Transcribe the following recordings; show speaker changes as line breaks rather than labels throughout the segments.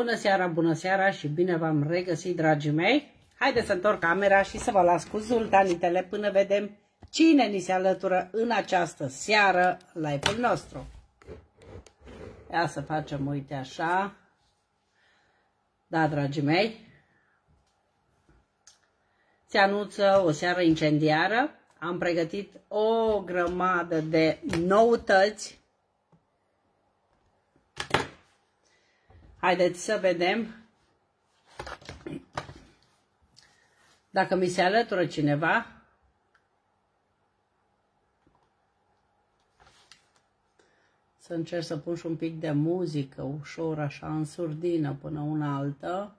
Bună seara, bună seara și bine v-am regăsit, dragii mei! Haideți să întorc camera și să vă las cu zultanitele până vedem cine ni se alătură în această seară live-ul nostru. Ia să facem, uite așa. Da, dragii mei, se anunță o seară incendiară. Am pregătit o grămadă de noutăți Haideți să vedem dacă mi se alătură cineva. Să încerc să pun și un pic de muzică, ușor, așa, în surdină, până una altă.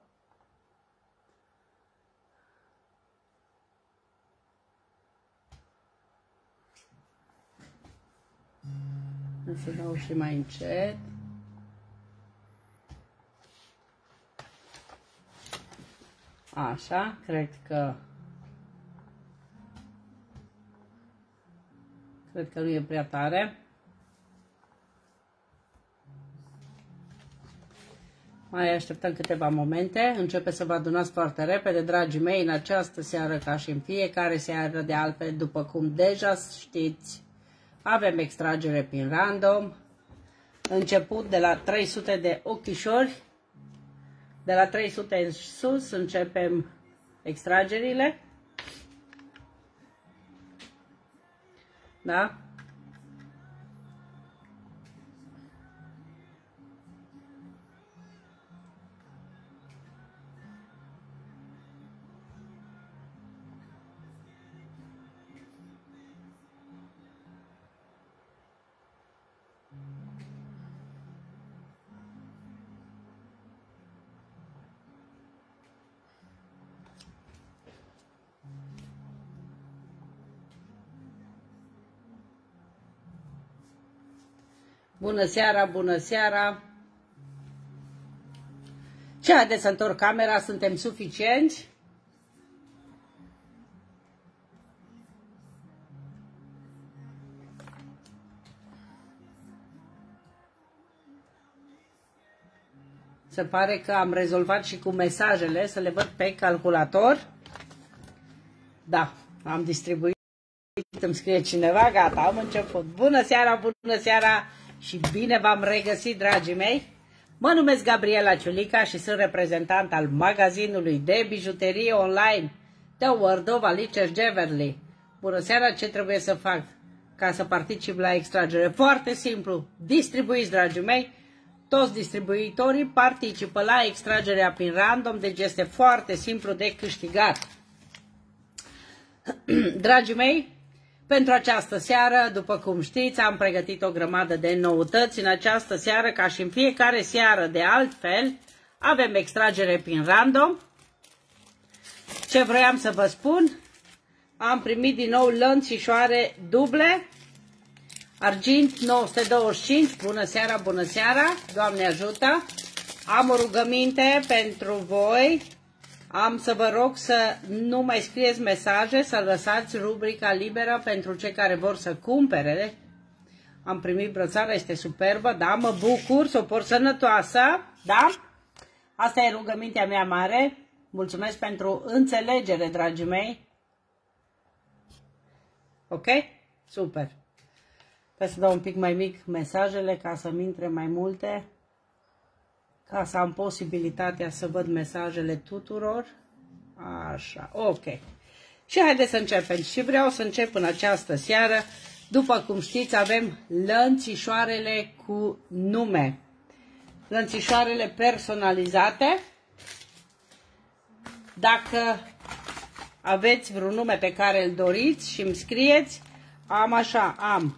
Să dau și mai încet. Așa, cred că... Cred că nu e prea tare. Mai așteptăm câteva momente. Începe să vă adunați foarte repede, dragii mei, în această seară, ca și în fiecare seară de altfel, după cum deja știți, avem extragere prin random, început de la 300 de ochișori, de la 300 în sus începem extragerile. Da? Bună seara, bună seara! Ce haideți să întorc camera, suntem suficienți? Se pare că am rezolvat și cu mesajele, să le văd pe calculator. Da, am distribuit, îmi scrie cineva, gata, am început. Bună seara, bună seara! Și bine v-am regăsit, dragii mei! Mă numesc Gabriela Ciulica și sunt reprezentant al magazinului de bijuterie online The World of Alice Jeverly. Bună seara, ce trebuie să fac ca să particip la extragere? Foarte simplu, distribuiți, dragii mei, toți distribuitorii participă la extragerea prin random, deci este foarte simplu de câștigat. Dragii mei, pentru această seară, după cum știți, am pregătit o grămadă de noutăți. În această seară, ca și în fiecare seară de altfel, avem extragere prin random. Ce vroiam să vă spun? Am primit din nou lănțișoare duble, argint 925, bună seara, bună seara, Doamne ajută! Am o rugăminte pentru voi, am să vă rog să nu mai scrieți mesaje, să lăsați rubrica liberă pentru cei care vor să cumpere. Am primit brățara, este superbă, da, mă bucur, să o port sănătoasă, da? Asta e rugămintea mea mare. Mulțumesc pentru înțelegere, dragii mei. Ok? Super. Trebuie să dau un pic mai mic mesajele ca să-mi intre mai multe ca să am posibilitatea să văd mesajele tuturor. Așa, ok. Și haideți să începem. Și vreau să încep în această seară. După cum știți, avem lănțișoarele cu nume. Lănțișoarele personalizate. Dacă aveți vreun nume pe care îl doriți și îmi scrieți, am așa, am.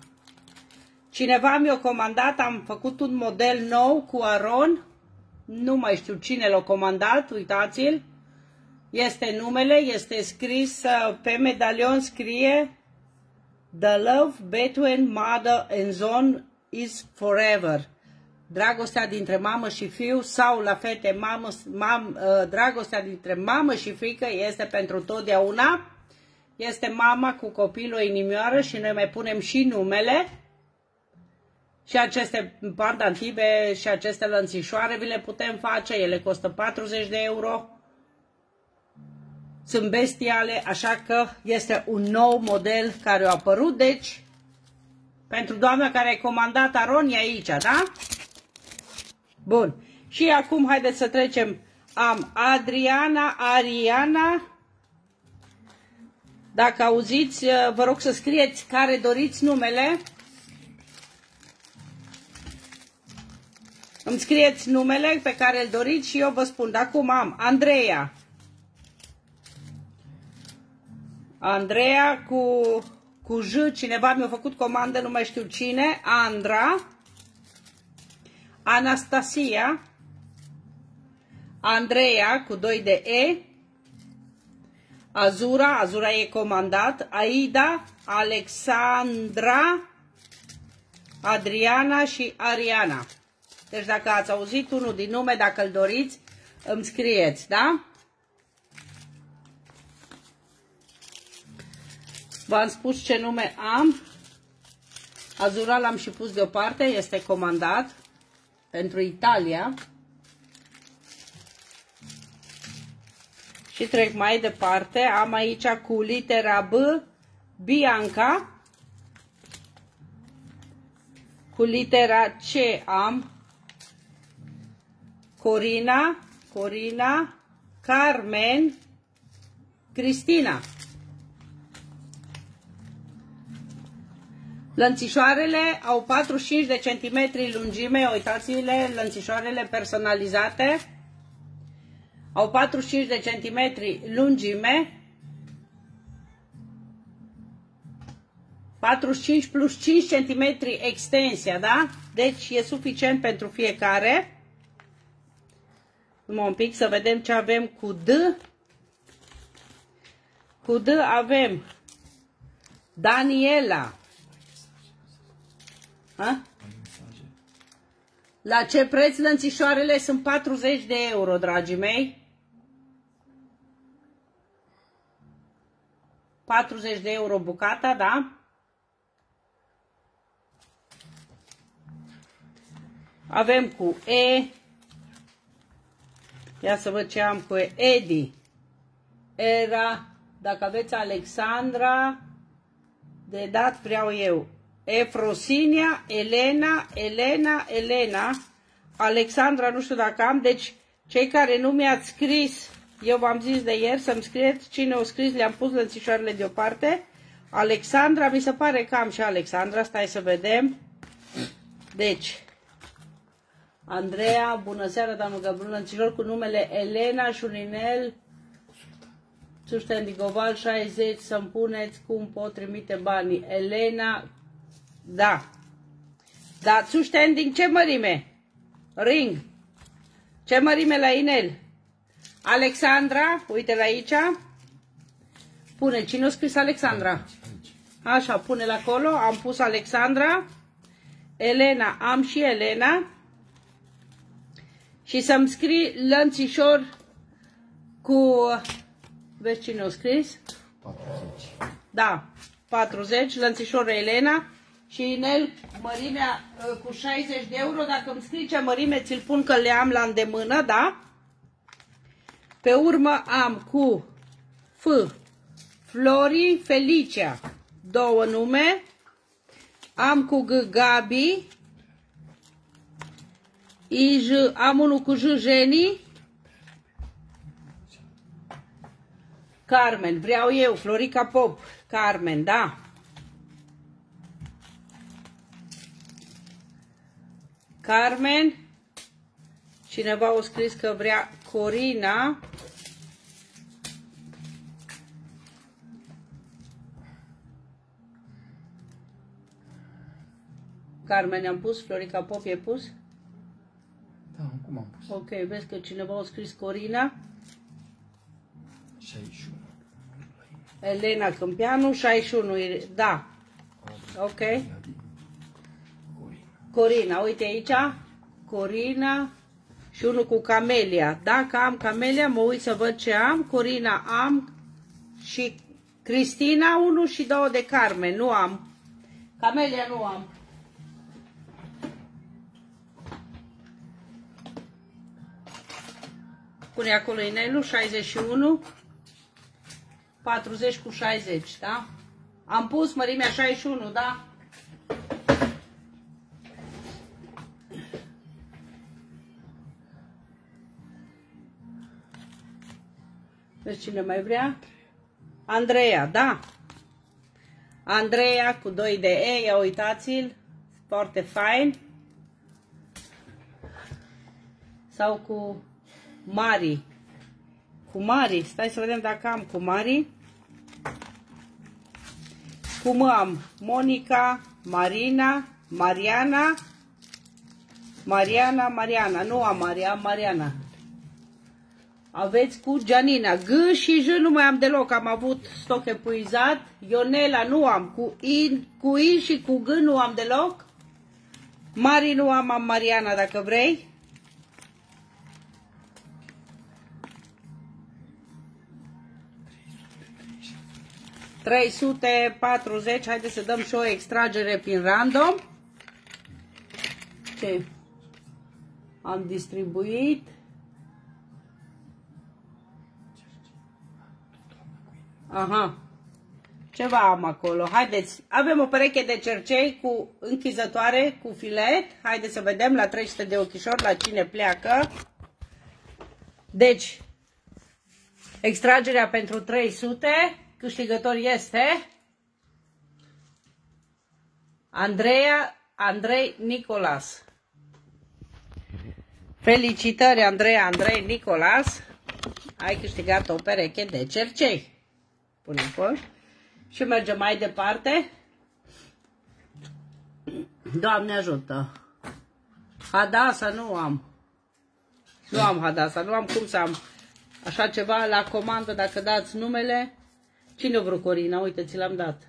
Cineva mi-a comandat, am făcut un model nou cu aron nu mai știu cine l-a comandat, uitați-l, este numele, este scris uh, pe medalion, scrie The love between mother and son is forever. Dragostea dintre mamă și fiu sau la fete, mamă, mam, uh, dragostea dintre mamă și fică este pentru totdeauna. Este mama cu copilul inimioară și noi mai punem și numele. Și aceste pandantibe și aceste lănțișoare vi le putem face, ele costă 40 de euro. Sunt bestiale, așa că este un nou model care a apărut, deci pentru doamna care a comandat Aronia aici, da? Bun. Și acum haideți să trecem. Am Adriana, Ariana. Dacă auziți, vă rog să scrieți care doriți numele. Îmi scrieți numele pe care îl doriți și eu vă spun. De acum am Andreea. Andreea cu, cu J, cineva mi-a făcut comandă, nu mai știu cine. Andra. Anastasia. Andreea cu 2 de E. Azura, Azura e comandat. Aida, Alexandra, Adriana și Ariana. Deci dacă ați auzit unul din nume, dacă îl doriți, îmi scrieți, da? V-am spus ce nume am. Azura l-am și pus deoparte, este comandat pentru Italia. Și trec mai departe. Am aici cu litera B, Bianca. Cu litera C am Corina, Corina, Carmen, Cristina. Lănțișoarele au 45 de centimetri lungime, uitați-le, lănțișoarele personalizate au 45 de centimetri lungime, 45 plus 5 cm extensia, da? Deci e suficient pentru fiecare. Numai un pic să vedem ce avem cu D. Cu D avem Daniela. Ha? La ce preț lănțișoarele sunt 40 de euro, dragii mei? 40 de euro bucata, da? Avem cu E, Ia să văd ce am cu Edi. Era, dacă aveți Alexandra, de dat vreau eu. Efrosinia, Elena, Elena, Elena, Alexandra, nu știu dacă am, deci cei care nu mi-ați scris, eu v-am zis de ieri să-mi scrieți cine o scris, le-am pus lănțișoarele deoparte. Alexandra, mi se pare că am și Alexandra, stai să vedem. Deci, Andreea, bună seara, doamnă Gabriel Lănților, cu numele Elena Șurinel, Digoval 60, să-mi puneți cum pot trimite banii. Elena, da. Da, din ce mărime? Ring. Ce mărime la inel? Alexandra, uite la aici. Pune, cine a scris Alexandra? Așa, pune la acolo, am pus Alexandra. Elena, am și Elena și să-mi scrii lănțișor cu... Vezi cine o scris?
40.
Da, 40, lănțișor Elena și inel mărimea ă, cu 60 de euro. Dacă îmi scrii ce mărime, ți-l pun că le am la îndemână, da? Pe urmă am cu F, Flori Felicia, două nume. Am cu G, Gabi, I, J, am unul cu J, Jeni. Carmen, vreau eu, Florica Pop. Carmen, da. Carmen. Cineva a scris că vrea Corina. Carmen am pus, Florica Pop e pus?
Da, cum am pus?
Ok, vezi că cineva a scris Corina.
61.
Elena Câmpianu, 61, da. Ok. Corina, uite aici. Corina și unul cu Camelia. Dacă am Camelia, mă uit să văd ce am. Corina am și Cristina, unul și două de Carmen. Nu am. Camelia nu am. Pune acolo inelul, 61, 40 cu 60, da? Am pus mărimea 61, da? Vezi cine mai vrea? Andreea, da. Andreea cu 2 de E, ia uitați-l, foarte fain. Sau cu Mari. Cu Mari, stai să vedem dacă am cu Mari. Cum am Monica, Marina, Mariana, Mariana, Mariana. Nu am Maria, am Mariana. Aveți cu Gianina. G și J nu mai am deloc. Am avut stoc epuizat. Ionela nu am. Cu I, cu I și cu G nu am deloc. Mari nu am, am Mariana dacă vrei. Trei sute patruzeci. Haideți să dăm și o extragere prin random. Ce? Am distribuit. Aha. Ceva am acolo. Haideți, avem o pereche de cercei cu închizătoare, cu filet. Haideți să vedem la 300 de ochișori la cine pleacă. Deci, extragerea pentru 300. Câștigător este Andreea Andrei Nicolas. Felicitări, Andreea Andrei Nicolas. Ai câștigat o pereche de cercei pune acolo. Și mergem mai departe. Doamne ajută! Hadasa nu am. Nu am Hadasa, nu am cum să am așa ceva la comandă dacă dați numele. Cine o vrut Corina? Uite, ți l-am dat.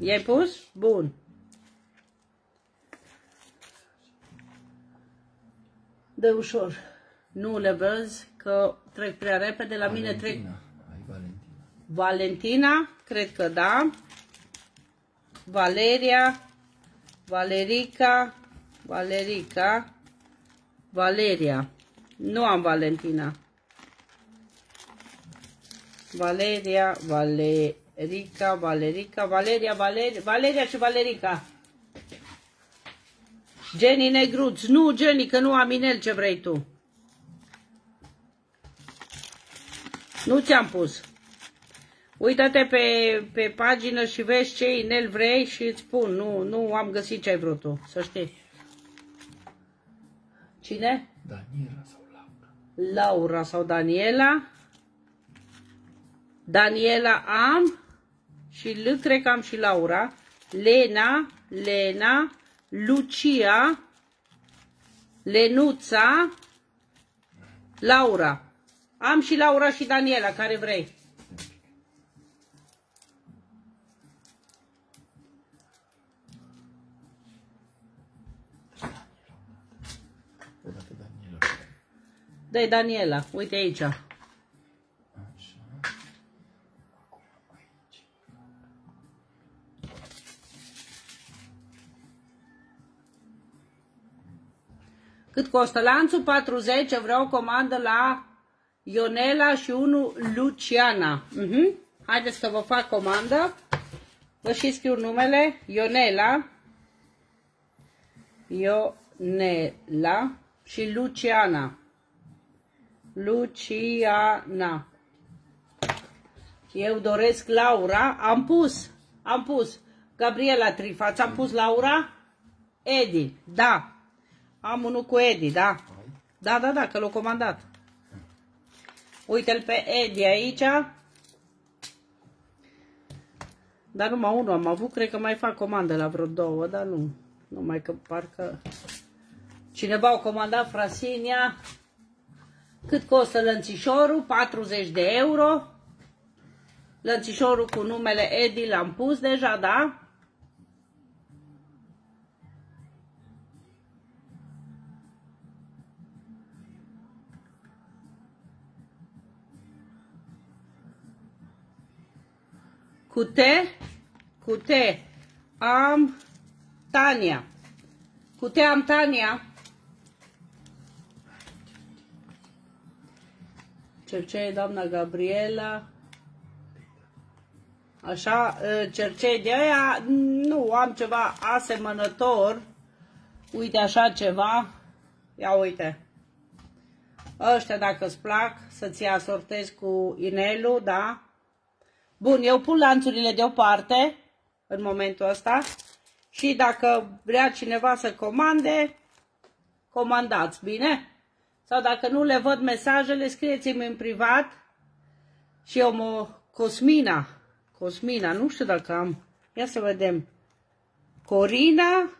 I-ai pus? Bun. De ușor. Nu le văz că trec prea repede. La Valentina. mine trec... Valentina, cred că da. Valeria, Valerica, Valerica, Valeria. Nu am Valentina. Valeria, Valerica, Valerica, Valeria, Valeria, Valeria și Valerica. Jenny Negruț. Nu, Jenny, că nu am inel ce vrei tu. Nu ți-am pus. Uită-te pe, pe pagină și vezi ce inel vrei și îți spun. Nu, nu am găsit ce ai vrut tu, să știi. Cine?
Daniela sau Laura.
Laura sau Daniela. Daniela am și L cred că am și Laura. Lena, Lena, Lucia, Lenuța, Laura. Am și Laura și Daniela, care vrei. dă Daniela, uite aici. Cât costă lanțul? 40, vreau o comandă la Ionela și unul Luciana. Uh mhm. -huh. Haideți să vă fac comandă. Vă și scriu numele. Ionela. Ionela și Luciana. Luciana. Eu doresc Laura. Am pus. Am pus. Gabriela Trifaț. Am pus Laura. Edi. Da. Am unul cu Edi, da. Da, da, da, că l-a comandat. Uite-l pe Edi aici. Dar numai unul am avut, cred că mai fac comandă la vreo două, dar nu. Numai că parcă cineva a comandat Frasinia cât costă lănțișorul? 40 de euro. Lănțișorul cu numele Edi l-am pus deja, da? Cu T, cu T am Tania. Cu T am Tania. Cercei doamna Gabriela. Așa, ă, cercei de aia, nu, am ceva asemănător. Uite așa ceva. Ia uite. Ăștia dacă îți plac, să-ți asortezi cu inelul, da? Bun, eu pun lanțurile deoparte în momentul ăsta și dacă vrea cineva să comande, comandați, bine? Sau dacă nu le văd mesajele, scrieți-mi în privat și eu mă... Cosmina, Cosmina, nu știu dacă am, ia să vedem, Corina,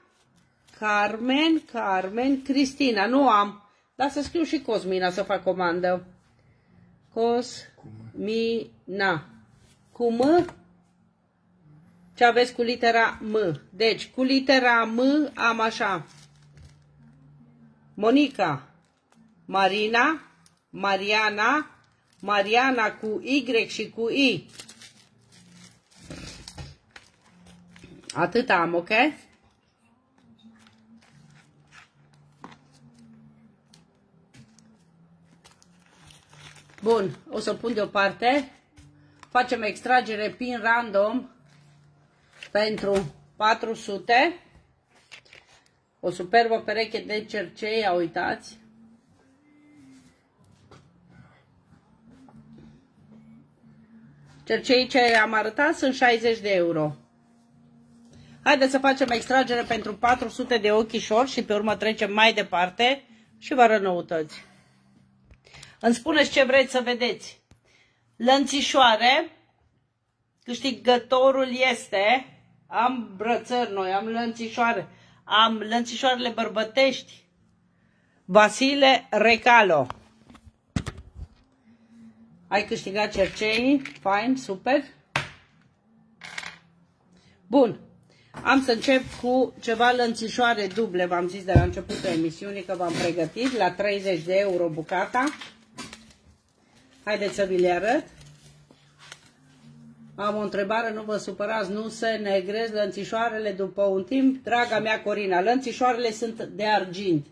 Carmen, Carmen, Cristina, nu am, dar să scriu și Cosmina să fac comandă. Cosmina. Cu M? Ce aveți cu litera M? Deci, cu litera M am așa. Monica, Marina, Mariana, Mariana cu Y și cu I. Atât am, ok? Bun, o să pun deoparte. Facem extragere pin random pentru 400. O superbă pereche de cercei, uitați. Cercei ce am arătat sunt 60 de euro. Haideți să facem extragere pentru 400 de ochișori și pe urmă trecem mai departe și vă arăt noutăți. Îmi spuneți ce vreți să vedeți. Lănțișoare, câștigătorul este, am brățări noi, am lănțișoare, am lănțișoarele bărbătești, Vasile Recalo. Ai câștigat cercei, fain, super. Bun, am să încep cu ceva lănțișoare duble, v-am zis de la începutul emisiunii că v-am pregătit, la 30 de euro bucata. Haideți să vi le arăt. Am o întrebare, nu vă supărați, nu se negrez lănțișoarele după un timp? Draga mea Corina, lănțișoarele sunt de argint.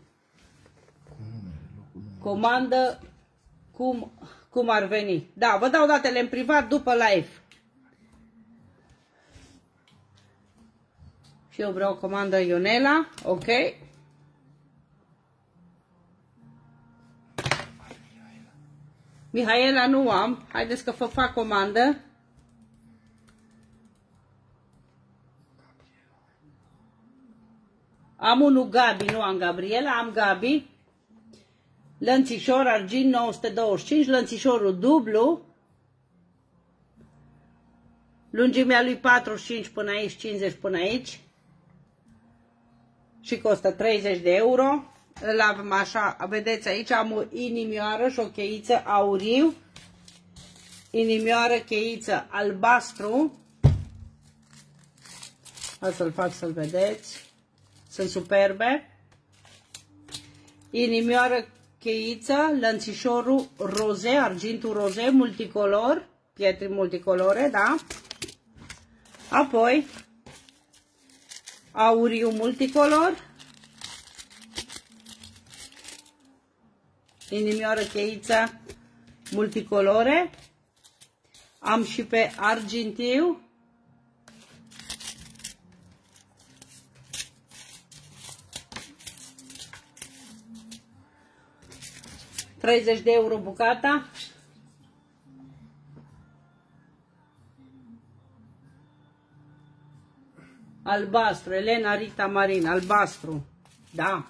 Comandă cum, cum ar veni. Da, vă dau datele în privat după live. Și eu vreau comandă Ionela, ok? Mihaela nu am. Haideți că vă fac comandă. Am unul Gabi, nu am Gabriela, am Gabi. Lănțișor argint 925, lănțișorul dublu. Lungimea lui 45 până aici, 50 până aici. Și costă 30 de euro îl avem așa, vedeți aici am o inimioară și o cheiță auriu, inimioară, cheiță albastru, o să-l fac să-l vedeți, sunt superbe, inimioară, cheiță, lănțișorul roze, argintul roze, multicolor, pietri multicolore, da? Apoi, auriu multicolor, inimioară cheița multicolore. Am și pe argintiu. Treizeci de euro bucata. Albastru, Elena Rita Marin, albastru. Da.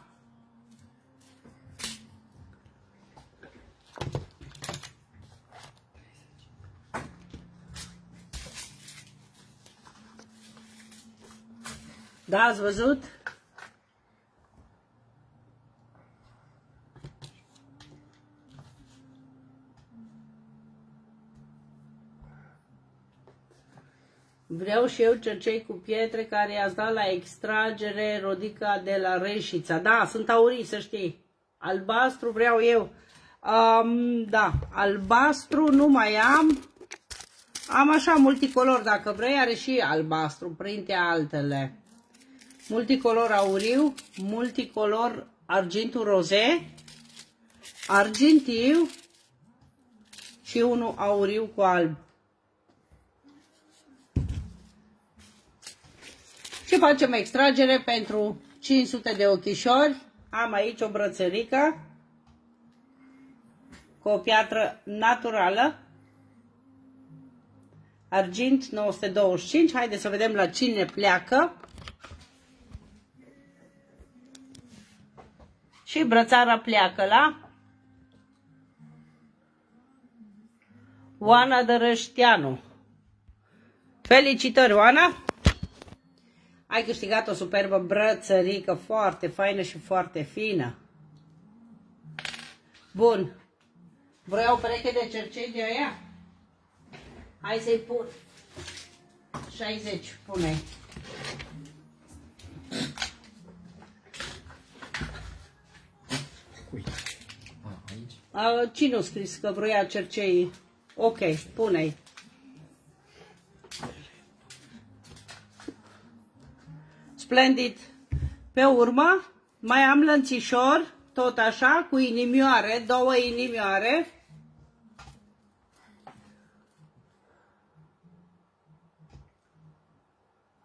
Da, ați văzut? Vreau și eu cercei cu pietre care i-ați dat la extragere rodica de la Reșița. Da, sunt aurii, să știi. Albastru vreau eu. Um, da, albastru nu mai am. Am așa multicolor, dacă vrei, are și albastru, printre altele multicolor auriu, multicolor argintul roze, argintiu și unul auriu cu alb. Și facem extragere pentru 500 de ochișori. Am aici o brățărică cu o piatră naturală. Argint 925. Haideți să vedem la cine pleacă. Și brățara pleacă la Oana Dărășteanu. Felicitări, Oana! Ai câștigat o superbă brățărică foarte faină și foarte fină. Bun. Vreau o pereche de cercei de aia? Hai să-i pun. 60, pune
Cui? A, aici?
A, cine a scris că vrea cercei? Ok, pune-i. Splendid. Pe urmă, mai am lănțișor, tot așa, cu inimioare, două inimioare.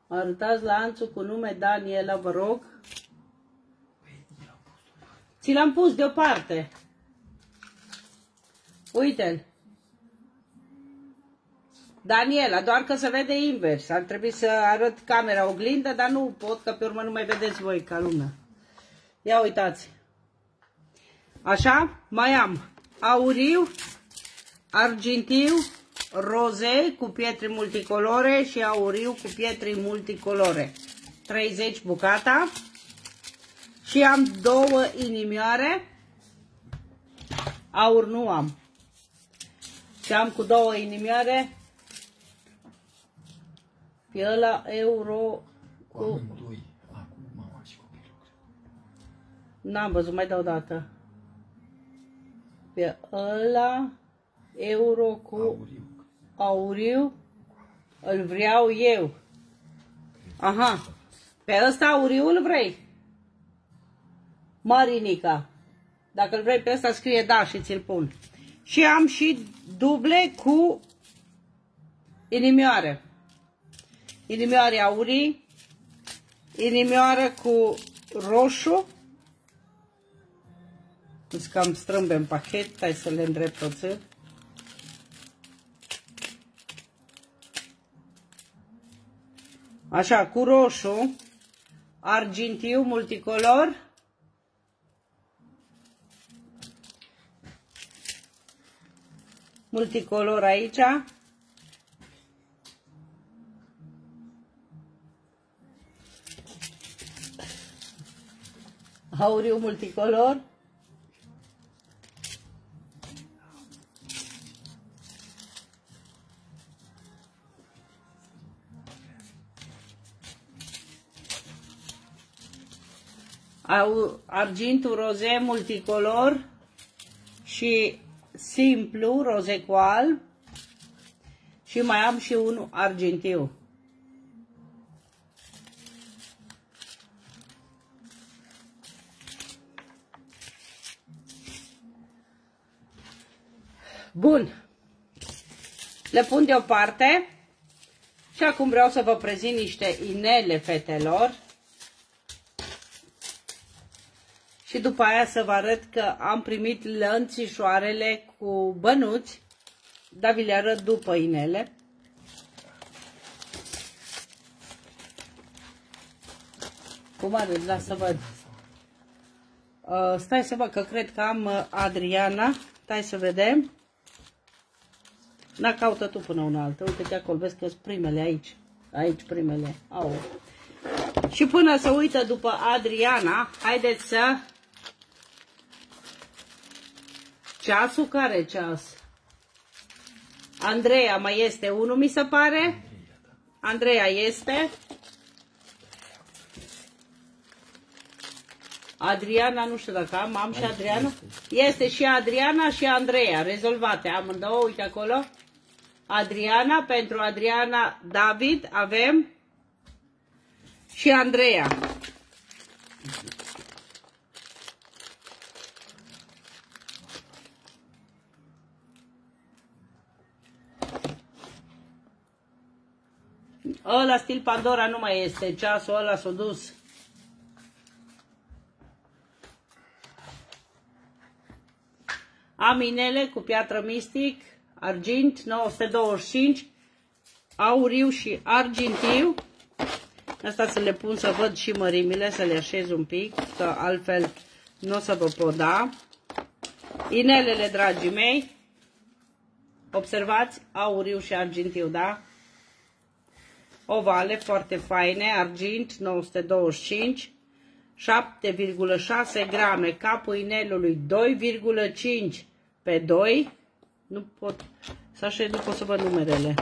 Arătați lanțul cu nume Daniela, vă rog. Ți l-am pus deoparte. Uite-l. Daniela, doar că se vede invers. Ar trebui să arăt camera oglindă, dar nu pot, că pe urmă nu mai vedeți voi ca lumea. Ia uitați. Așa, mai am auriu, argintiu, roze cu pietre multicolore și auriu cu pietre multicolore. 30 bucata. Și am două inimioare. Aur nu am. Și am cu două inimioare pe ăla euro
Cu
cu...
amândoi. A, cu mama și copilul.
N-am văzut, mai dau dată. Pe ăla euro cu
Auriu.
auriu îl vreau eu. Aha. Pe ăsta auriu îl vrei? Marinica. Dacă îl vrei pe ăsta, scrie da și ți-l pun. Și am și duble cu inimioare. Inimioare aurii, inimioară cu roșu. Îți cam strâmbe în pachet, hai să le îndrept oțel. Așa, cu roșu, argintiu multicolor. Multicolor aici. Auriu multicolor. au argintul roze multicolor și simplu roze cu alb și mai am și unul argintiu. Bun. Le pun deoparte și acum vreau să vă prezint niște inele fetelor. Și după aia să vă arăt că am primit lănțișoarele cu bănuți, dar vi le arăt după inele. Cum arăt? Lasă să văd. Uh, stai să văd că cred că am uh, Adriana. Stai să vedem. Na, caută tu până una altă. Uite-te acolo, vezi că sunt primele aici. Aici primele. Au. Și până să uită după Adriana, haideți să... Ceasul care ceas? Andreea mai este unul, mi se pare. Andreea este. Adriana, nu știu dacă am, am și Adriana. Este și Adriana și Andreea, rezolvate amândouă, uite acolo. Adriana, pentru Adriana David avem și Andreea. Ăla stil Pandora nu mai este, ceasul ăla s-a dus. Aminele cu piatră mistic argint 925, auriu și argintiu. Asta să le pun să văd și mărimile, să le așez un pic, că altfel nu o să vă pot da. Inelele, dragii mei, observați, auriu și argintiu, da? Ovale foarte faine, argint 925, 7,6 grame, capul inelului 2,5 pe 2, nu pot, să așa nu pot să văd numerele.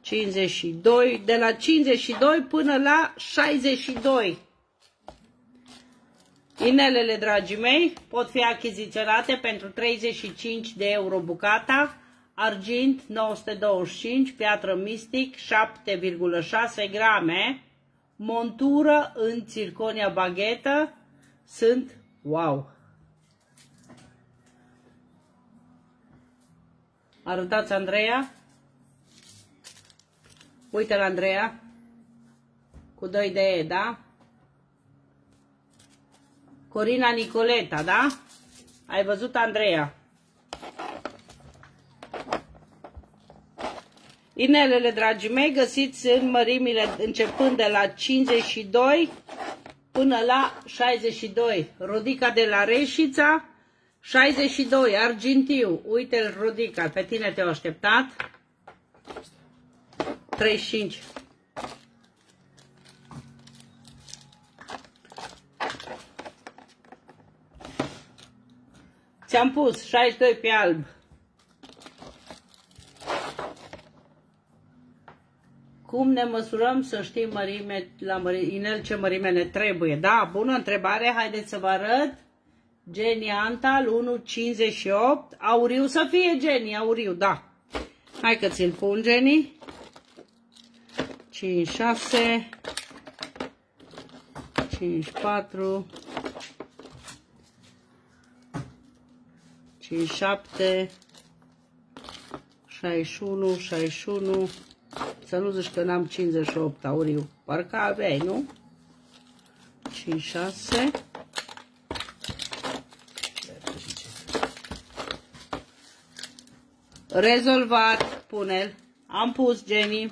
52, de la 52 până la 62. Inelele, dragii mei, pot fi achiziționate pentru 35 de euro bucata, argint 925, piatră mistic 7,6 grame, montură în circonia baghetă, sunt wow! Arătați Andreea? Uite la Andreea. Cu 2 de E, da? Corina Nicoleta, da? Ai văzut Andreea? Inelele, dragii mei, găsiți în mărimile începând de la 52 până la 62. Rodica de la Reșița, 62, argintiu. Uite-l, Rodica, pe tine te-au așteptat. 35. Ți-am pus 62 pe alb. Cum ne măsurăm să știm mărime, la mărime, inel ce mărime ne trebuie? Da, bună întrebare, haideți să vă arăt. Geni Antal 1,58. Auriu să fie Geni, auriu, da. Hai că ți-l pun, Geni. 5, 6, 5, 4, 5, 7, 61, 61, să nu zici că n-am 58 auriu, parcă aveai, nu? 5, 6, Rezolvat, pune-l. Am pus, Jenny.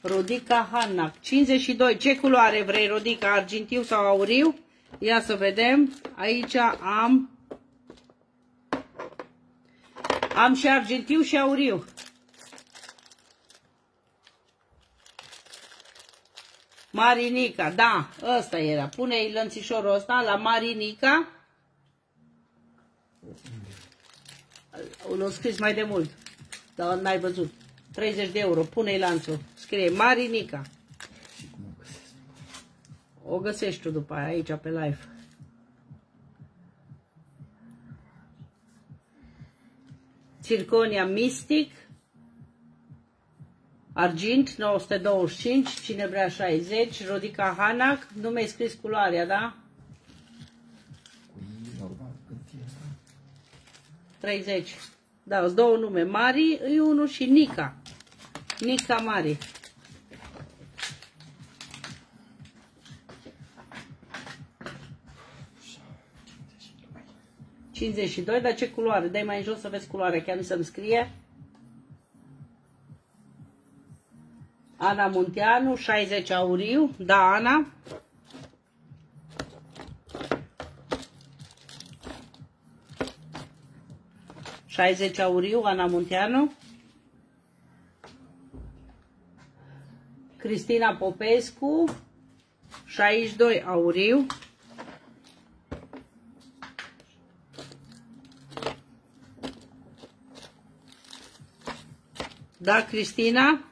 Rodica Hannac. 52. Ce culoare vrei, Rodica? Argintiu sau auriu? Ia să vedem. Aici am... Am și argintiu și auriu. Marinica, da, ăsta era. Pune-i lănțișorul ăsta la Marinica. L-au scris mai de mult, dar n-ai văzut. 30 de euro, pune-i lanțul. Scrie Marinica. Și cum o găsesc? O găsești tu după aia, aici pe live. Circonia Mystic. Argint 925, cine vrea 60, Rodica Hanac, nu mi-ai scris culoarea, da? 30. Da, îți două nume. Mari e unul și Nica. Nica Mari. Cincizeci și doi, dar ce culoare? Dai mai în jos să vezi culoarea, chiar nu să-mi scrie. Ana Munteanu, 60 auriu. Da, Ana. 60 auriu, Ana Munteanu. Cristina Popescu, 62 auriu. Da, Cristina?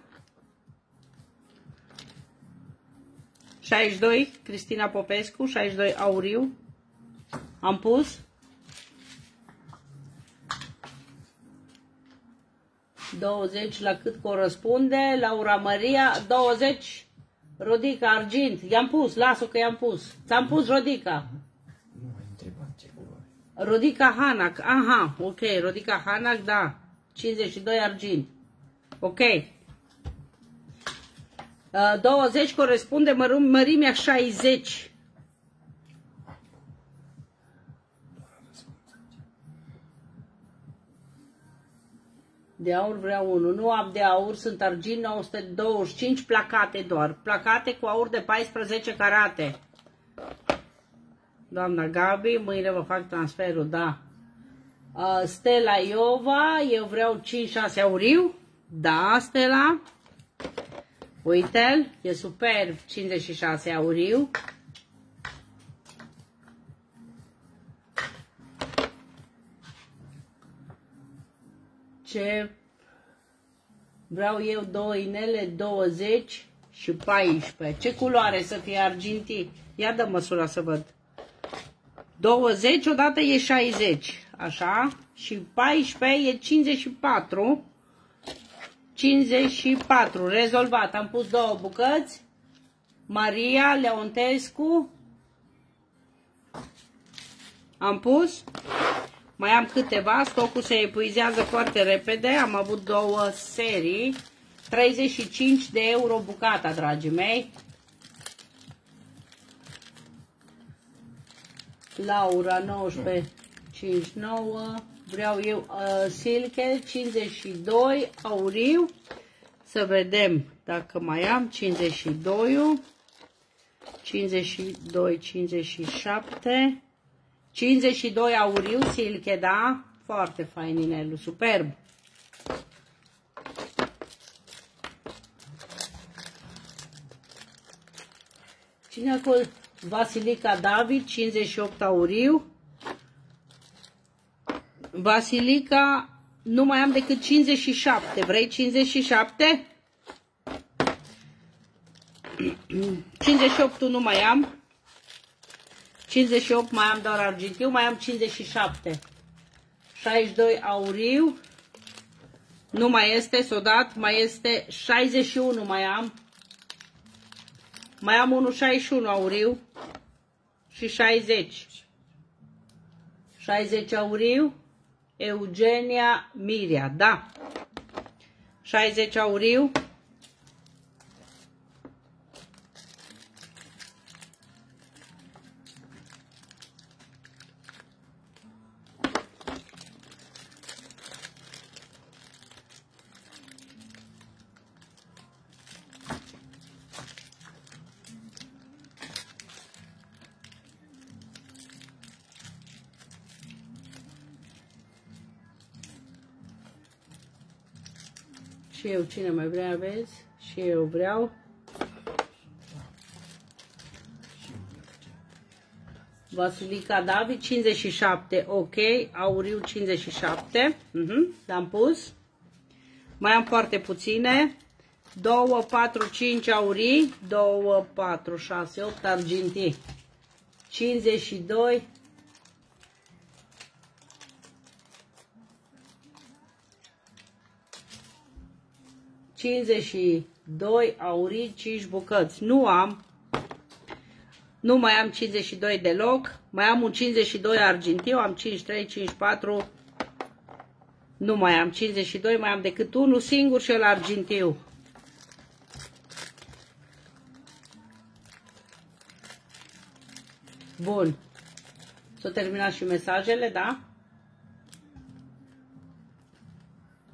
62, Cristina Popescu, 62 auriu. Am pus? 20 la cât corespunde, Laura Maria, 20, Rodica Argint, i-am pus, las-o că i-am pus, ți-am pus Rodica.
Nu ai întrebat ce culoare.
Rodica Hanac, aha, ok, Rodica Hanac, da, 52 Argint. Ok. Uh, 20 corespunde mărum- mărimea 60. De aur vreau unul. Nu am de aur, sunt argint 925 placate doar. Placate cu aur de 14 carate. Doamna Gabi, mâine vă fac transferul, da. Uh, Stella Iova, eu vreau 5-6 auriu. Da, Stella. Uite-l, e superb, 56 auriu. Ce vreau eu două inele, 20 și 14. Ce culoare să fie argintii? Ia dă măsura să văd. 20 odată e 60, așa, și 14 e 54. 54, rezolvat. Am pus două bucăți. Maria Leontescu. Am pus. Mai am câteva, stocul se epuizează foarte repede. Am avut două serii. 35 de euro bucata, dragii mei. Laura 19 59 vreau eu uh, silke 52 auriu să vedem dacă mai am 52 52 57 52 auriu silke da foarte fain inelul superb Cine acolo? Vasilica David, 58 auriu. Vasilica, nu mai am decât 57. Vrei 57? 58 nu mai am. 58 mai am doar argintiu, mai am 57. 62 auriu. Nu mai este sodat, mai este 61 mai am. Mai am unul 61 auriu și 60. 60 auriu, Eugenia Miria, da. 60 auriu. Eu, cine mai vrea, vezi? Și eu vreau. Vasilica David, 57, ok. Auriu, 57. Uh-huh. L-am pus. Mai am foarte puține. 2, 4, 5 aurii. 2, 4, 6, 8 argintii. 52. Cincizeci doi aurii, 5 bucăți. Nu am. Nu mai am 52 deloc. Mai am un 52 argintiu. Am 53, 54. Nu mai am 52, mai am decât unul singur și el argintiu. Bun. S-au terminat și mesajele, da?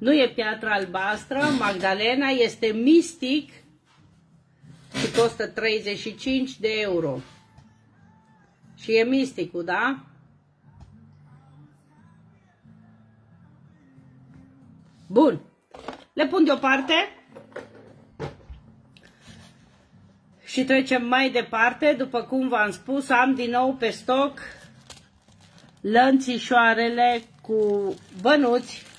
Nu e piatră albastră, Magdalena este mistic și costă 35 de euro. Și e misticul, da? Bun. Le pun deoparte. Și trecem mai departe. După cum v-am spus, am din nou pe stoc lănțișoarele cu bănuți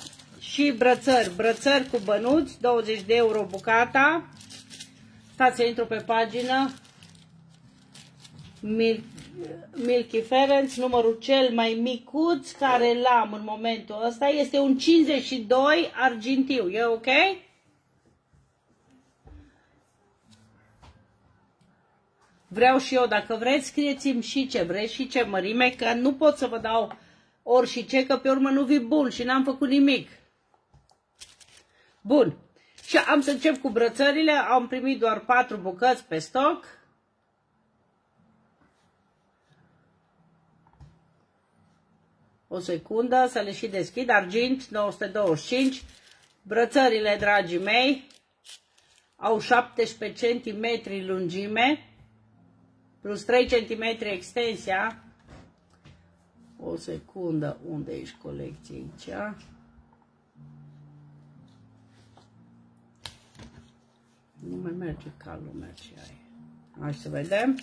și brățări. Brățări cu bănuți, 20 de euro bucata. Stați să intru pe pagină. Mil Milky Ferenc, numărul cel mai micuț care l-am în momentul ăsta este un 52 argintiu. E ok? Vreau și eu, dacă vreți, scrieți-mi și ce vreți și ce mărime, că nu pot să vă dau ori și ce, că pe urmă nu vii bun și n-am făcut nimic. Bun. Și am să încep cu brățările. Am primit doar patru bucăți pe stoc. O secundă să le și deschid. Argint 925. Brățările, dragii mei, au 17 cm lungime plus 3 cm extensia. O secundă, unde ești colecție aici? Nu mai merge ca lumea ce ai. Hai să vedem.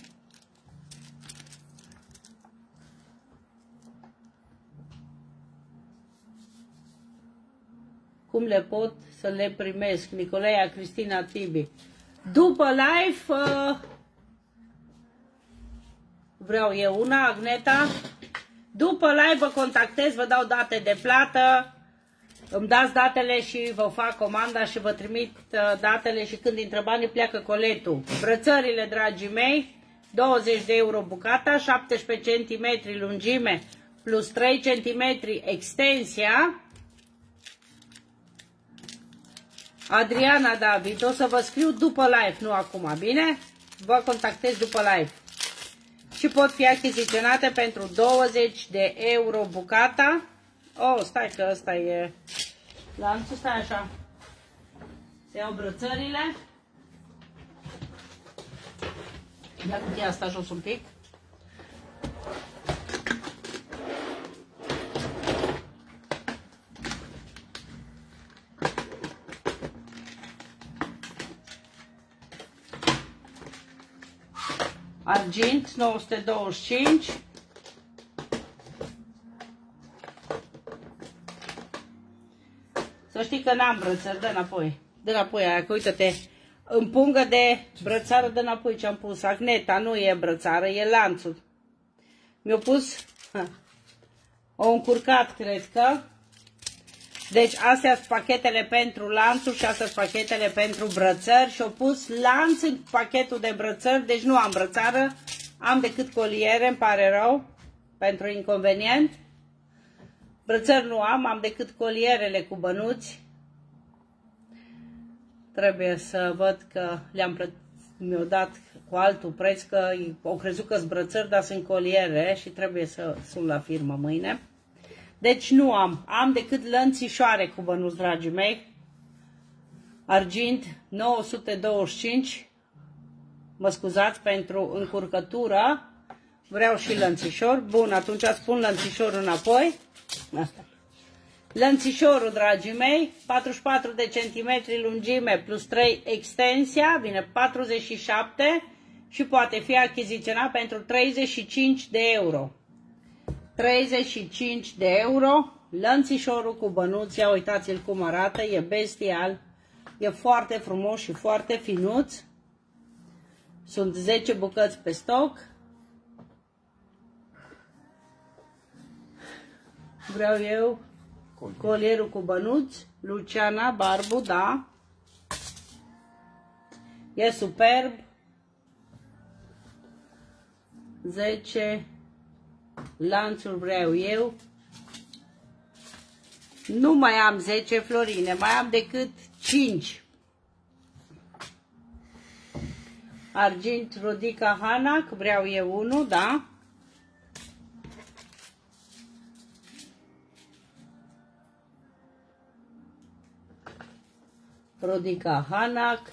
Cum le pot să le primesc? Nicolaia Cristina Tibi. După live, uh, vreau eu una, Agneta. După live vă contactez, vă dau date de plată, îmi dați datele și vă fac comanda și vă trimit uh, datele și când intră banii pleacă coletul. Brățările, dragii mei, 20 de euro bucata, 17 cm lungime plus 3 cm extensia. Adriana David, o să vă scriu după live, nu acum, bine? Vă contactez după live. Și pot fi achiziționate pentru 20 de euro bucata. Oh, stai că ăsta e lanțul, stai așa. Se iau brățările. Ia cutia asta jos un pic. Argint 925 știi că n-am brățări, dă înapoi. Dă înapoi aia, că uite-te. În pungă de brățară, dă înapoi ce am pus. Agneta nu e brățară, e lanțul. Mi-a pus... Ha, o încurcat, cred că. Deci astea sunt pachetele pentru lanțuri și astea sunt pachetele pentru brățări și au pus lanț în pachetul de brățări, deci nu am brățară, am decât coliere, îmi pare rău, pentru inconvenient. Brățări nu am, am decât colierele cu bănuți. Trebuie să văd că le-am plătit, mi-au dat cu altul preț, că au crezut că sunt brățări, dar sunt coliere și trebuie să sun la firmă mâine. Deci nu am, am decât lănțișoare cu bănuți, dragii mei. Argint 925, mă scuzați pentru încurcătură, vreau și lănțișor. Bun, atunci spun lănțișor înapoi. Asta. Lănțișorul, dragii mei, 44 de centimetri lungime plus 3 extensia, vine 47 și poate fi achiziționat pentru 35 de euro. 35 de euro, lănțișorul cu bănuția, uitați-l cum arată, e bestial, e foarte frumos și foarte finuț. Sunt 10 bucăți pe stoc, Vreau eu colierul cu bănuți, Luciana Barbu, da. E superb. 10 lanțuri vreau eu. Nu mai am 10 florine, mai am decât 5. Argint Rodica Hanac, vreau eu unul, da. Rodica Hanac,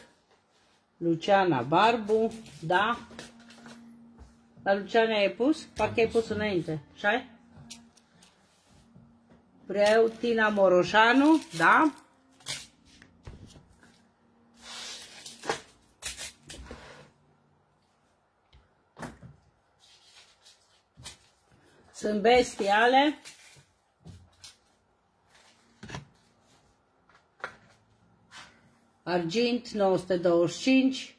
Luciana Barbu, da? La Luciana ai pus? Parcă ai pus înainte, așa Vreau Tina Moroșanu, da? Sunt bestiale. Argint 925,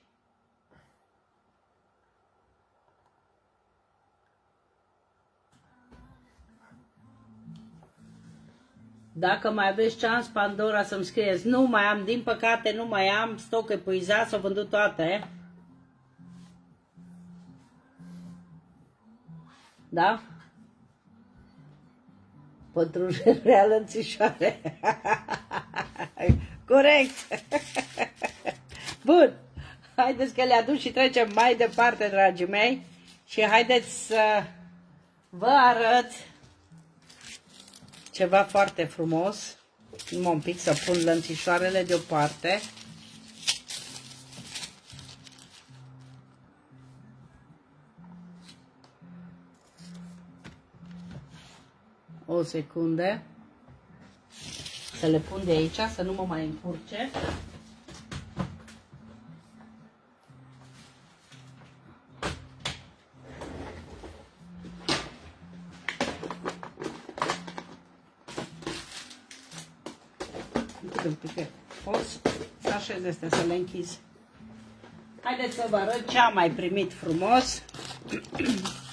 Dacă mai aveți șans, Pandora, să-mi scrieți. Nu mai am, din păcate, nu mai am stoc epuizat, s-au vândut toate. Da? Pătrunjel real înțișoare. Corect. Bun. Haideți că le aduc și trecem mai departe, dragii mei. Și haideți să vă arăt ceva foarte frumos. Numai un pic să pun lănțișoarele deoparte. O secundă. Să le pun de aici, să nu mă mai încurce. Poți să așez astea, să le închizi. Haideți să vă arăt ce am mai primit frumos.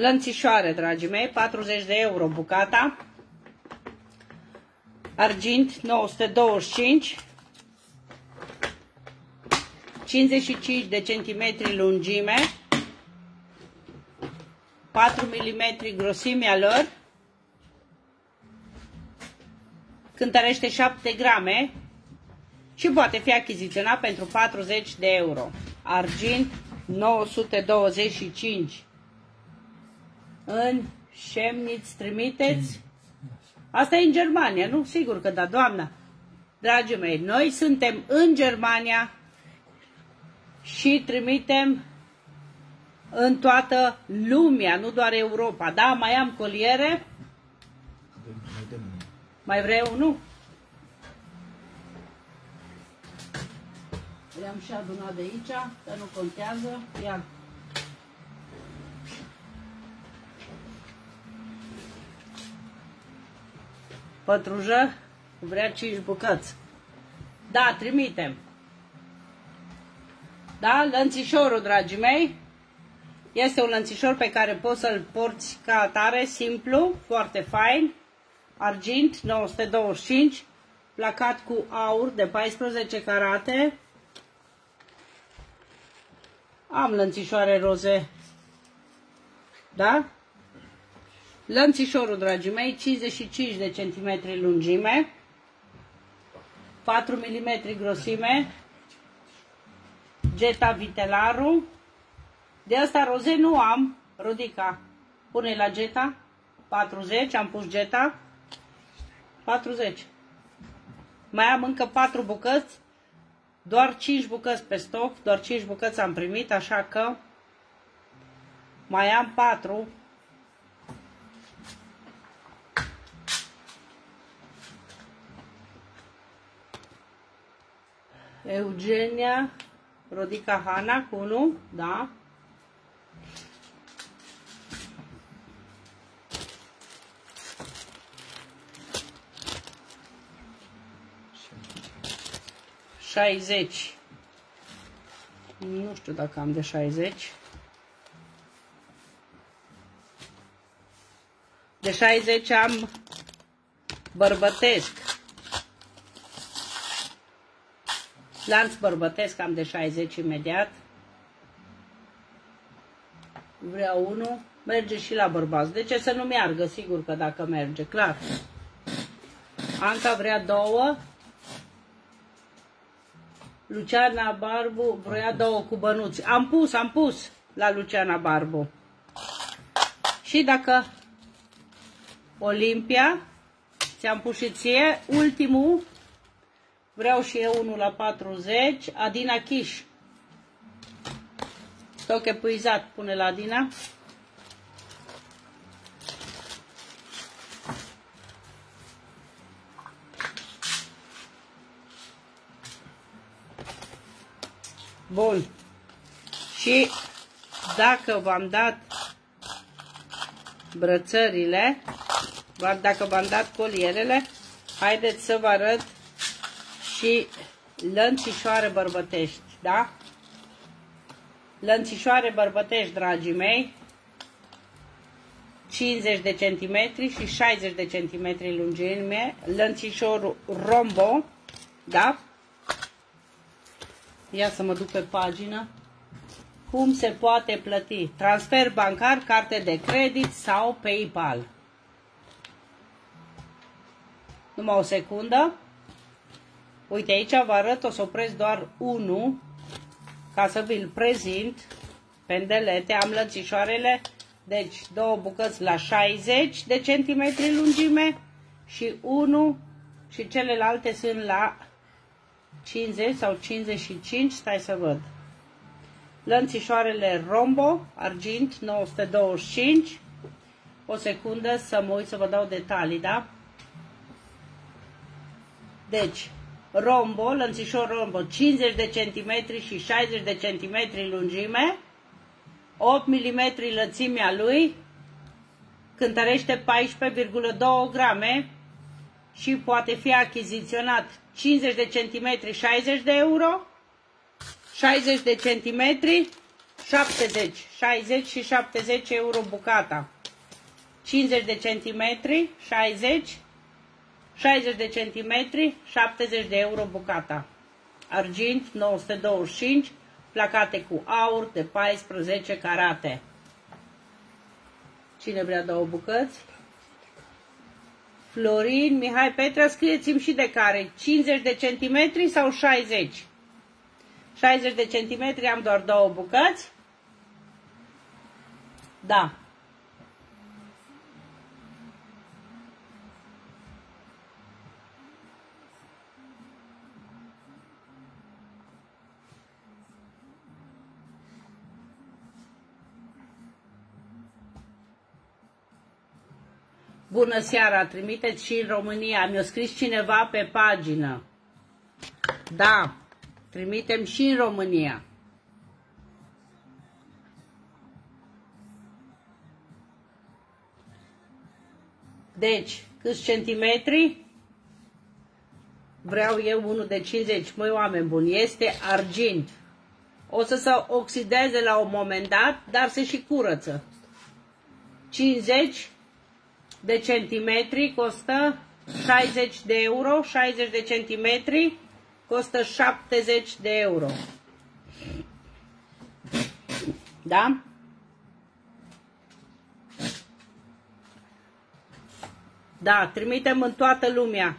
Lănțișoare, dragii mei, 40 de euro bucata. Argint 925. 55 de centimetri lungime. 4 mm grosimea lor. Cântărește 7 grame și poate fi achiziționat pentru 40 de euro. Argint 925 în Șemniț trimiteți? Asta e în Germania, nu? Sigur că da, doamna. Dragii mei, noi suntem în Germania și trimitem în toată lumea, nu doar Europa. Da, mai am coliere? Mai vrei unul? Le-am și adunat de aici, dar nu contează. Ia. Pătrujă, vrea 5 bucăți. Da, trimitem. Da, lănțișorul, dragii mei, este un lănțișor pe care poți să-l porți ca atare, simplu, foarte fain, argint, 925, placat cu aur de 14 carate. Am lănțișoare roze, da? Lănțișorul, dragii mei, 55 de centimetri lungime, 4 mm grosime, Geta Vitelaru. De asta roze nu am, Rodica. Pune la Geta, 40, am pus Geta, 40. Mai am încă 4 bucăți, doar 5 bucăți pe stoc, doar 5 bucăți am primit, așa că mai am 4 Eugenia Rodica Hana cu 1, da? Șaizeci. Nu știu dacă am de 60. De 60 am bărbătesc. Lanț bărbătesc am de 60 imediat. Vreau unul. Merge și la bărbați. De ce să nu meargă? Sigur că dacă merge, clar. Anca vrea două. Luciana Barbu vrea două cu bănuți. Am pus, am pus la Luciana Barbu. Și dacă Olimpia, ți-am pus și ție, ultimul Vreau și eu unul la 40. Adina Chiș. Stoc epuizat. Pune la Adina. Bun. Și dacă v-am dat brățările, dacă v-am dat colierele, haideți să vă arăt și lănțișoare bărbătești, da? Lănțișoare bărbătești, dragii mei, 50 de centimetri și 60 de centimetri lungime, lănțișorul rombo, da? Ia să mă duc pe pagină. cum se poate plăti. Transfer bancar, carte de credit sau PayPal. Numai o secundă. Uite, aici vă arăt, o să opresc doar unul ca să vi-l prezint. Pendelete, am lățișoarele, deci două bucăți la 60 de centimetri lungime și 1 și celelalte sunt la 50 sau 55, stai să văd. Lănțișoarele Rombo, argint, 925. O secundă să mă uit să vă dau detalii, da? Deci, rombo, lănțișor rombo, 50 de centimetri și 60 de centimetri lungime, 8 mm lățimea lui, cântărește 14,2 grame și poate fi achiziționat 50 de centimetri 60 de euro, 60 de centimetri 70, 60 și 70 euro bucata, 50 de centimetri 60 60 de centimetri, 70 de euro bucata. Argint 925, placate cu aur de 14 carate. Cine vrea două bucăți? Florin, Mihai Petra, scrieți-mi și de care. 50 de centimetri sau 60? 60 de centimetri am doar două bucăți. Da. Bună seara, trimiteți și în România. Mi-a scris cineva pe pagină. Da, trimitem și în România. Deci, câți centimetri? Vreau eu unul de 50. Măi, oameni buni, este argint. O să se oxideze la un moment dat, dar se și curăță. 50 de centimetri costă 60 de euro, 60 de centimetri costă 70 de euro. Da? Da, trimitem în toată lumea.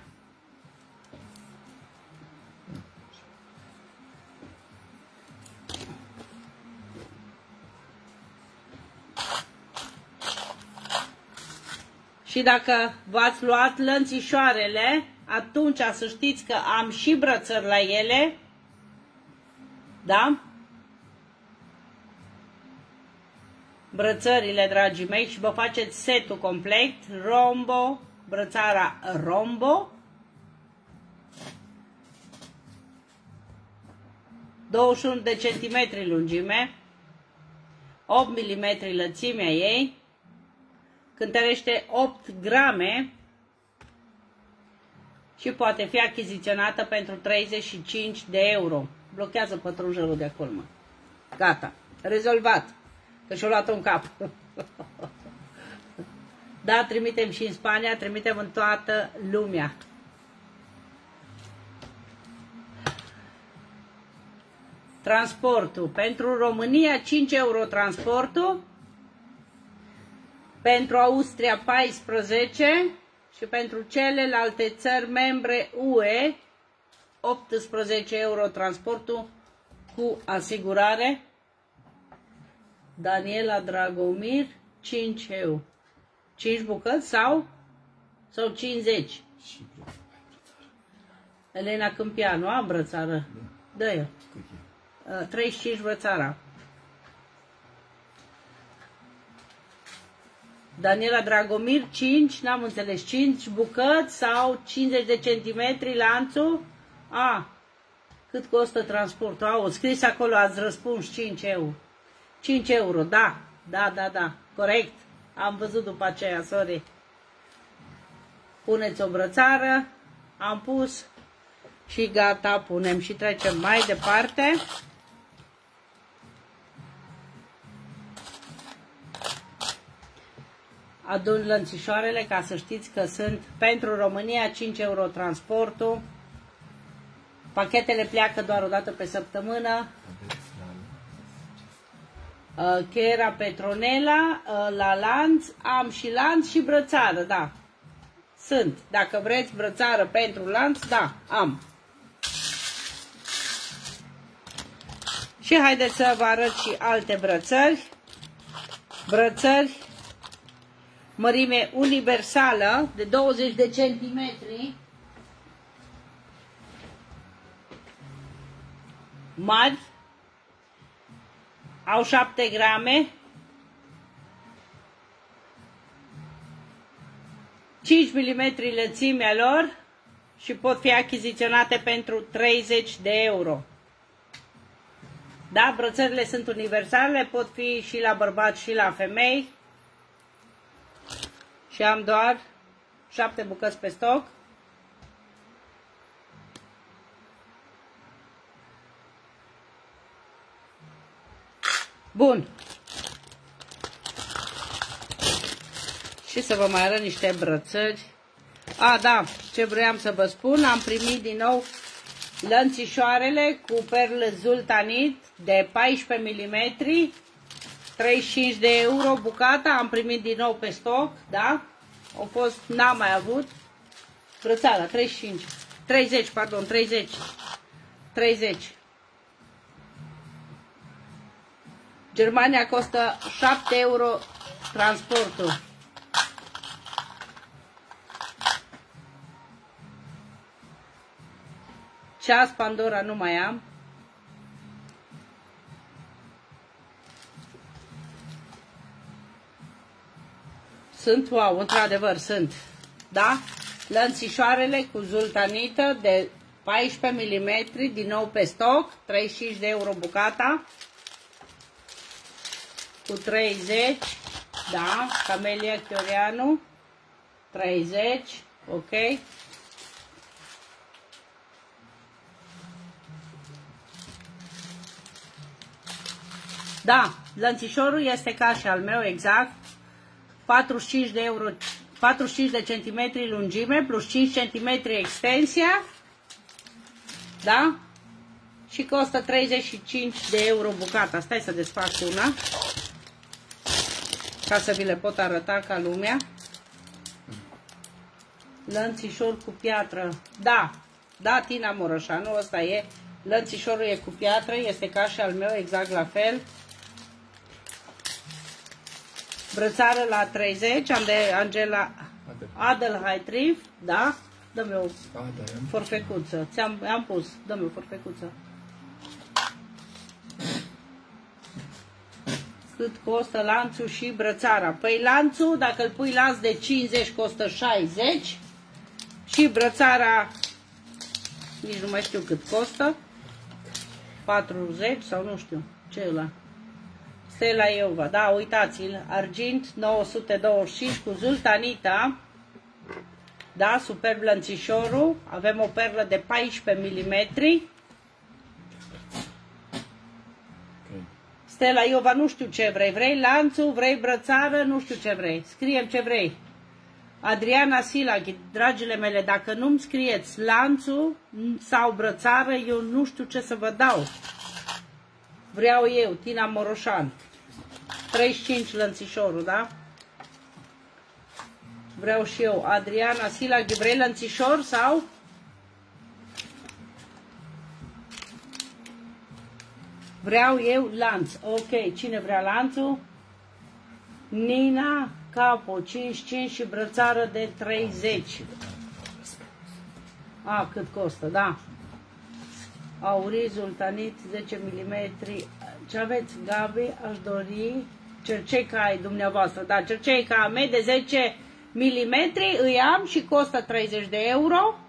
Și dacă v-ați luat lănțișoarele, atunci să știți că am și brățări la ele. Da? Brățările, dragii mei, și vă faceți setul complet. Rombo, brățara rombo. 21 de centimetri lungime, 8 mm lățimea ei, cântărește 8 grame și poate fi achiziționată pentru 35 de euro. Blochează pătrunjelul de acolo, mă. Gata. Rezolvat. Că și-o luat un cap. da, trimitem și în Spania, trimitem în toată lumea. Transportul. Pentru România 5 euro transportul pentru Austria 14 și pentru celelalte țări membre UE 18 euro transportul cu asigurare. Daniela Dragomir 5 euro. 5 bucăți sau? Sau 50? Elena Câmpianu, am brățară. Da. Dă-i. 35 brățara. Daniela Dragomir, 5, n-am înțeles, 5 bucăți sau 50 de centimetri lanțul? A, cât costă transportul? A, o scris acolo, ați răspuns 5 euro. 5 euro, da, da, da, da, corect. Am văzut după aceea, sorry. Puneți o brățară, am pus și gata, punem și trecem mai departe. Adun lănțișoarele ca să știți că sunt pentru România 5 euro transportul. Pachetele pleacă doar o dată pe săptămână. Uh, Chera Petronela, uh, la lanț, am și lanț și brățară, da. Sunt. Dacă vreți brățară pentru lanț, da, am. Și haideți să vă arăt și alte brățări. Brățări mărime universală de 20 de centimetri. Mari. Au 7 grame. 5 mm lățimea lor și pot fi achiziționate pentru 30 de euro. Da, brățările sunt universale, pot fi și la bărbați și la femei. Și am doar 7 bucăți pe stoc. Bun. Și să vă mai arăt niște brățări. A, da, ce vreau să vă spun, am primit din nou lănțișoarele cu perlă zultanit de 14 mm, 35 de euro bucata, am primit din nou pe stoc, da? Au fost, n-am mai avut. Brățara, 35, 30, pardon, 30, 30. Germania costă 7 euro transportul. Ceas Pandora nu mai am. Sunt, wow, într-adevăr sunt. Da? Lănțișoarele cu zultanită de 14 mm, din nou pe stoc, 35 de euro bucata. Cu 30, da, Camelia Chiorianu, 30, ok. Da, lănțișorul este ca și al meu, exact. 45 de euro, 45 de centimetri lungime plus 5 centimetri extensia. Da? Și costă 35 de euro bucata. Stai să desfac una. Ca să vi le pot arăta ca lumea. Lănțișor cu piatră. Da, da, Tina Morășanu, ăsta e. Lănțișorul e cu piatră, este ca și al meu, exact la fel. Brățară la 30, am de Angela Adelheid da? Dă-mi o forfecuță. Ți-am am pus, dă-mi o forfecuță. Cât costă lanțul și brățara? Păi lanțul, dacă îl pui lanț de 50, costă 60 și brățara, nici nu mai știu cât costă, 40 sau nu știu, ce e ăla? Stella Iova, da, uitați-l, argint 925 cu zultanita, da, superb lănțișorul, avem o perlă de 14 mm, Stella Iova, nu știu ce vrei, vrei lanțul, vrei brățară, nu știu ce vrei, scriem ce vrei. Adriana Silaghi, dragile mele, dacă nu-mi scrieți lanțul sau brățară, eu nu știu ce să vă dau. Vreau eu, Tina Moroșan. 35 lănțișorul, da? Vreau și eu. Adriana Sila, vrei lănțișor sau? Vreau eu lanț. Ok, cine vrea lanțul? Nina Capo, 55 și brățară de 30. A, cât costă, da. Aurii, zultanit, 10 mm. Ce aveți, Gabi? Aș dori cerceca ai dumneavoastră, da, cerceca a mea de 10 mm îi am și costă 30 de euro.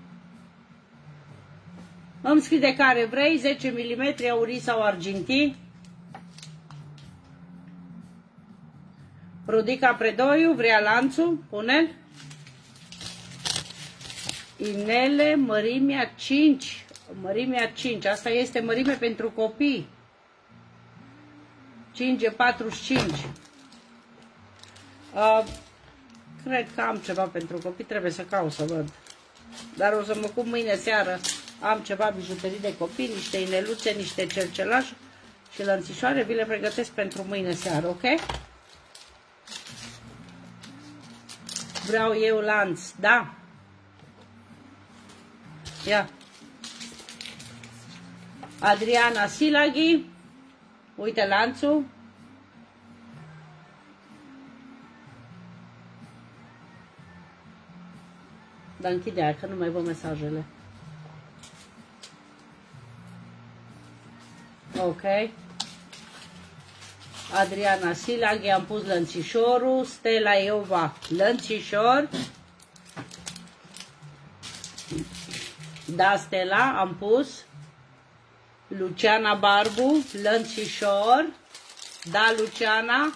Îmi scrie de care vrei, 10 mm aurii sau argintii. Rudica Predoiu, vrea lanțul, pune Inele, mărimea 5. Mărimea 5. Asta este mărime pentru copii. 5 e 45. Uh, cred că am ceva pentru copii, trebuie să caut să văd. Dar o să mă cum mâine seară am ceva bijuterii de copii, niște ineluțe, niște cercelași Și lănțișoare vi le pregătesc pentru mâine seară, ok? Vreau eu lanț, da? Ia. Adriana Silaghi. Uite lanțul. Dar închide aia, că nu mai văd mesajele. Ok. Adriana Silaghi, am pus lănțișorul. Stella Iova, lănțișor. Da, Stella, am pus. Luciana Barbu, lănțișor. Da, Luciana,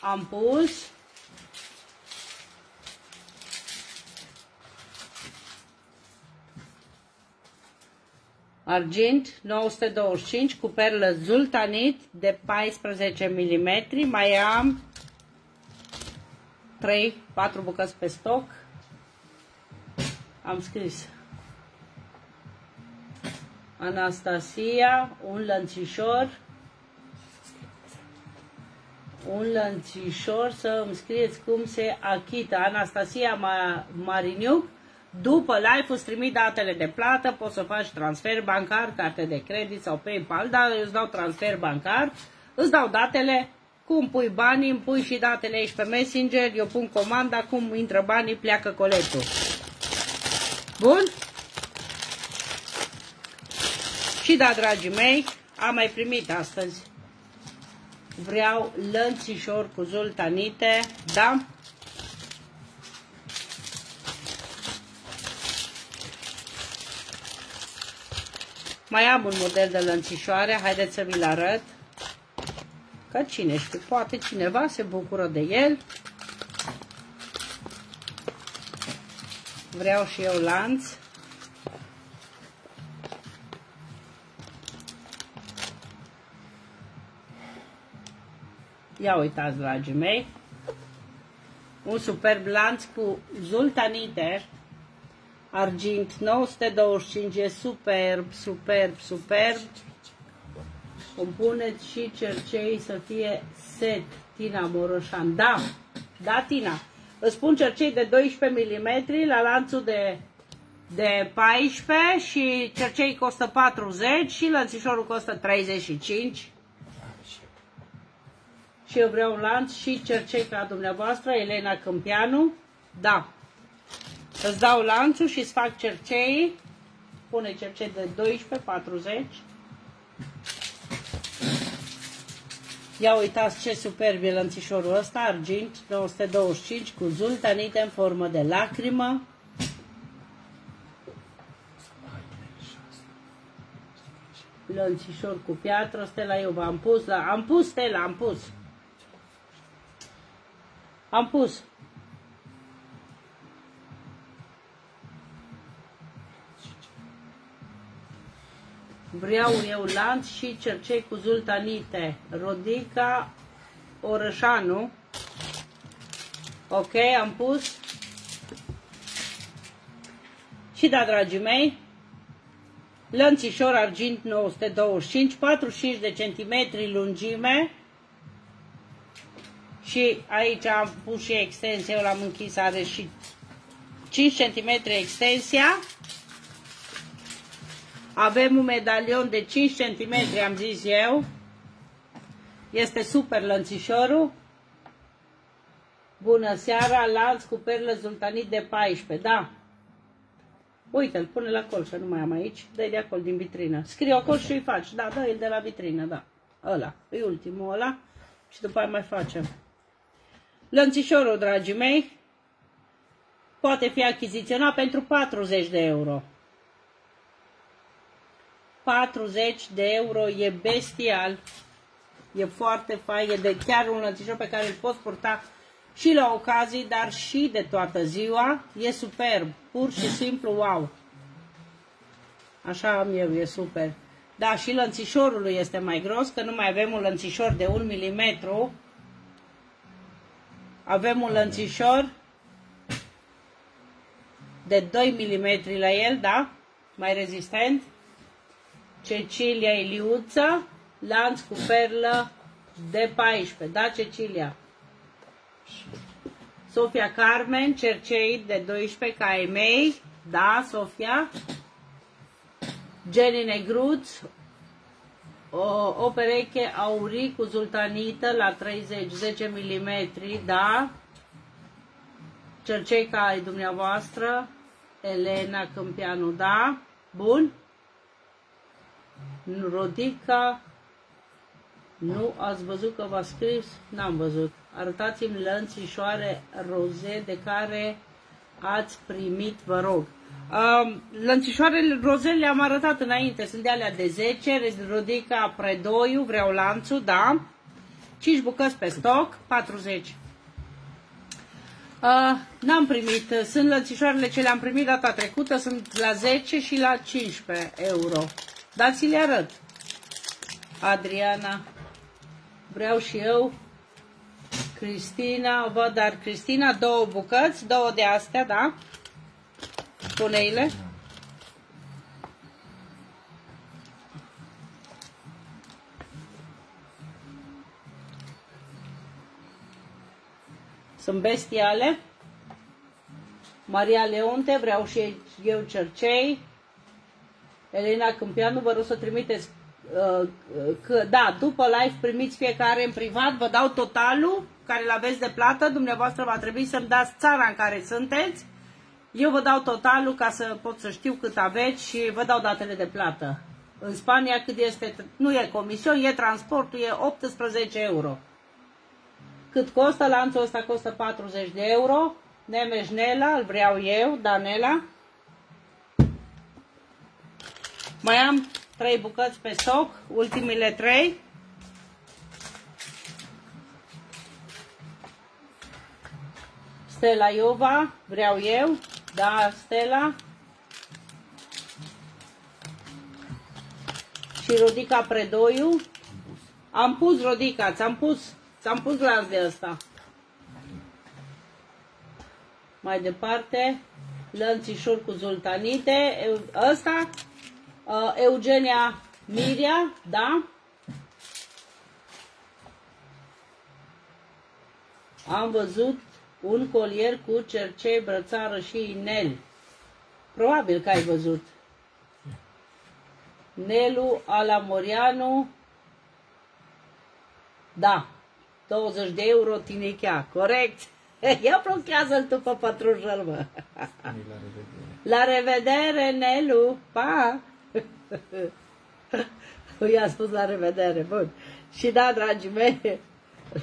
am pus. Argint 925 cu perlă zultanit de 14 mm. Mai am 3-4 bucăți pe stoc. Am scris Anastasia, un lănțișor, un lănțișor să îmi scrieți cum se achită. Anastasia Mariniuc, după live îți trimit datele de plată, poți să faci transfer bancar, carte de credit sau PayPal, dar eu îți dau transfer bancar, îți dau datele, cum pui banii, îmi pui și datele aici pe Messenger, eu pun comanda, cum intră banii, pleacă coletul. Bun? Și da, dragii mei, am mai primit astăzi. Vreau lănțișor cu zultanite, da? Mai am un model de lănțișoare, haideți să vi-l arăt. Că cine știe, poate cineva se bucură de el. Vreau și eu lanț. Ia uitați, dragii mei. Un superb lanț cu zultanite, argint 925, e superb, superb, superb. Compuneți și cercei să fie set, Tina Moroșan. Da, da, Tina. Îți spun cercei de 12 mm la lanțul de, de 14 și cercei costă 40 și lănțișorul costă 35 și eu vreau un lanț și cercei ca dumneavoastră, Elena Câmpianu. Da. Îți dau lanțul și îți fac cercei. Pune cercei de 12, 40. Ia uitați ce superb e lănțișorul ăsta, argint 925 cu zultanite în formă de lacrimă. Lănțișor cu piatră, stela eu v-am pus, la, am pus stela, am pus. Am pus. Vreau eu lanț și cercei cu zultanite. Rodica Orășanu. Ok, am pus. Și da, dragii mei, lănțișor argint 925, 45 de centimetri lungime, și aici am pus și extensia, eu l-am închis, are și 5 cm extensia. Avem un medalion de 5 cm, am zis eu. Este super lănțișorul. Bună seara, lanț cu perlă zultanit de 14, da. Uite-l, pune la colț, că nu mai am aici. dă de acolo, din vitrină. Scrie acolo și îi faci. Da, dă-l de la vitrină, da. Ăla, e ultimul ăla. Și după aia mai facem. Lănțișorul, dragii mei, poate fi achiziționat pentru 40 de euro. 40 de euro e bestial. E foarte fain, e de chiar un lănțișor pe care îl poți purta și la ocazii, dar și de toată ziua. E superb, pur și simplu wow. Așa am eu, e super. Da, și lănțișorul este mai gros, că nu mai avem un lănțișor de 1 mm, avem un lănțișor de 2 mm la el, da? Mai rezistent. Cecilia Iliuță. lanț cu perlă de 14, da, Cecilia? Sofia Carmen, cercei de 12 ca ai mei, da, Sofia? Jenny Negruț, o, o pereche aurii cu zultanită la 30, 10 mm, da? Cercei ca ai dumneavoastră, Elena Câmpianu, da? Bun? Rodica, nu ați văzut că v-a scris? N-am văzut. Arătați-mi lănțișoare roze de care ați primit, vă rog. Um, lănțișoarele roze le-am arătat înainte, sunt de alea de 10, Rodica Predoiu, vreau lanțul, da. 5 bucăți pe stoc, 40. Uh, n-am primit, sunt lănțișoarele ce le-am primit data trecută, sunt la 10 și la 15 euro. Dați le arăt. Adriana, vreau și eu. Cristina, văd, dar Cristina, două bucăți, două de astea, da? Puneile. Sunt bestiale. Maria Leonte, vreau și eu cercei. Elena Câmpianu, vă rog să trimiteți uh, că, da, după live primiți fiecare în privat, vă dau totalul care îl aveți de plată, dumneavoastră va trebui să-mi dați țara în care sunteți, eu vă dau totalul ca să pot să știu cât aveți și vă dau datele de plată. În Spania cât este, nu e comision, e transportul, e 18 euro. Cât costă lanțul ăsta? Costă 40 de euro. Nemeșnela, îl vreau eu, Danela. Mai am trei bucăți pe stoc, ultimile trei. Stella Iova, vreau eu. Da, Stella. Și Rodica Predoiu. Am pus Rodica, ți-am pus, ți-am pus lanț de ăsta. Mai departe, lănțișor cu zultanite. Ăsta, uh, Eugenia Miria, da? Am văzut un colier cu cercei, brățară și inel. Probabil că ai văzut. Nelu Alamorianu, da, 20 de euro tinichea, corect? Ia blochează-l tu pe pătrușăl, mă. La revedere. La revedere, Nelu, pa! I-a spus la revedere, bun. Și da, dragii mei,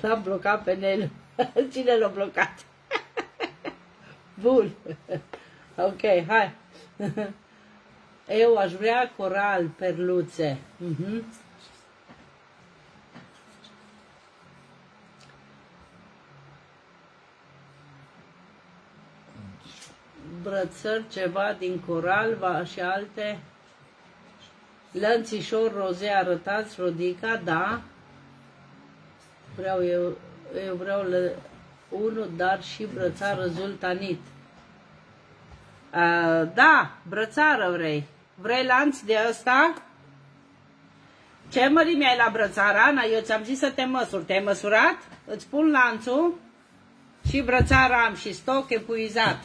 l-am blocat pe Nelu. Cine l-a blocat? Bun. Ok, hai. Eu aș vrea coral, perluțe. Uh-huh. Brățări, ceva din coral va, și alte lănțișor roze arătați, Rodica, da. Vreau eu, eu vreau le, unul, dar și brățară zultanit. Uh, da, brățară vrei. Vrei lanț de ăsta? Ce mărime ai la brățară, Ana? Eu ți-am zis să te măsuri. Te-ai măsurat? Îți pun lanțul și brățara am și stoc epuizat.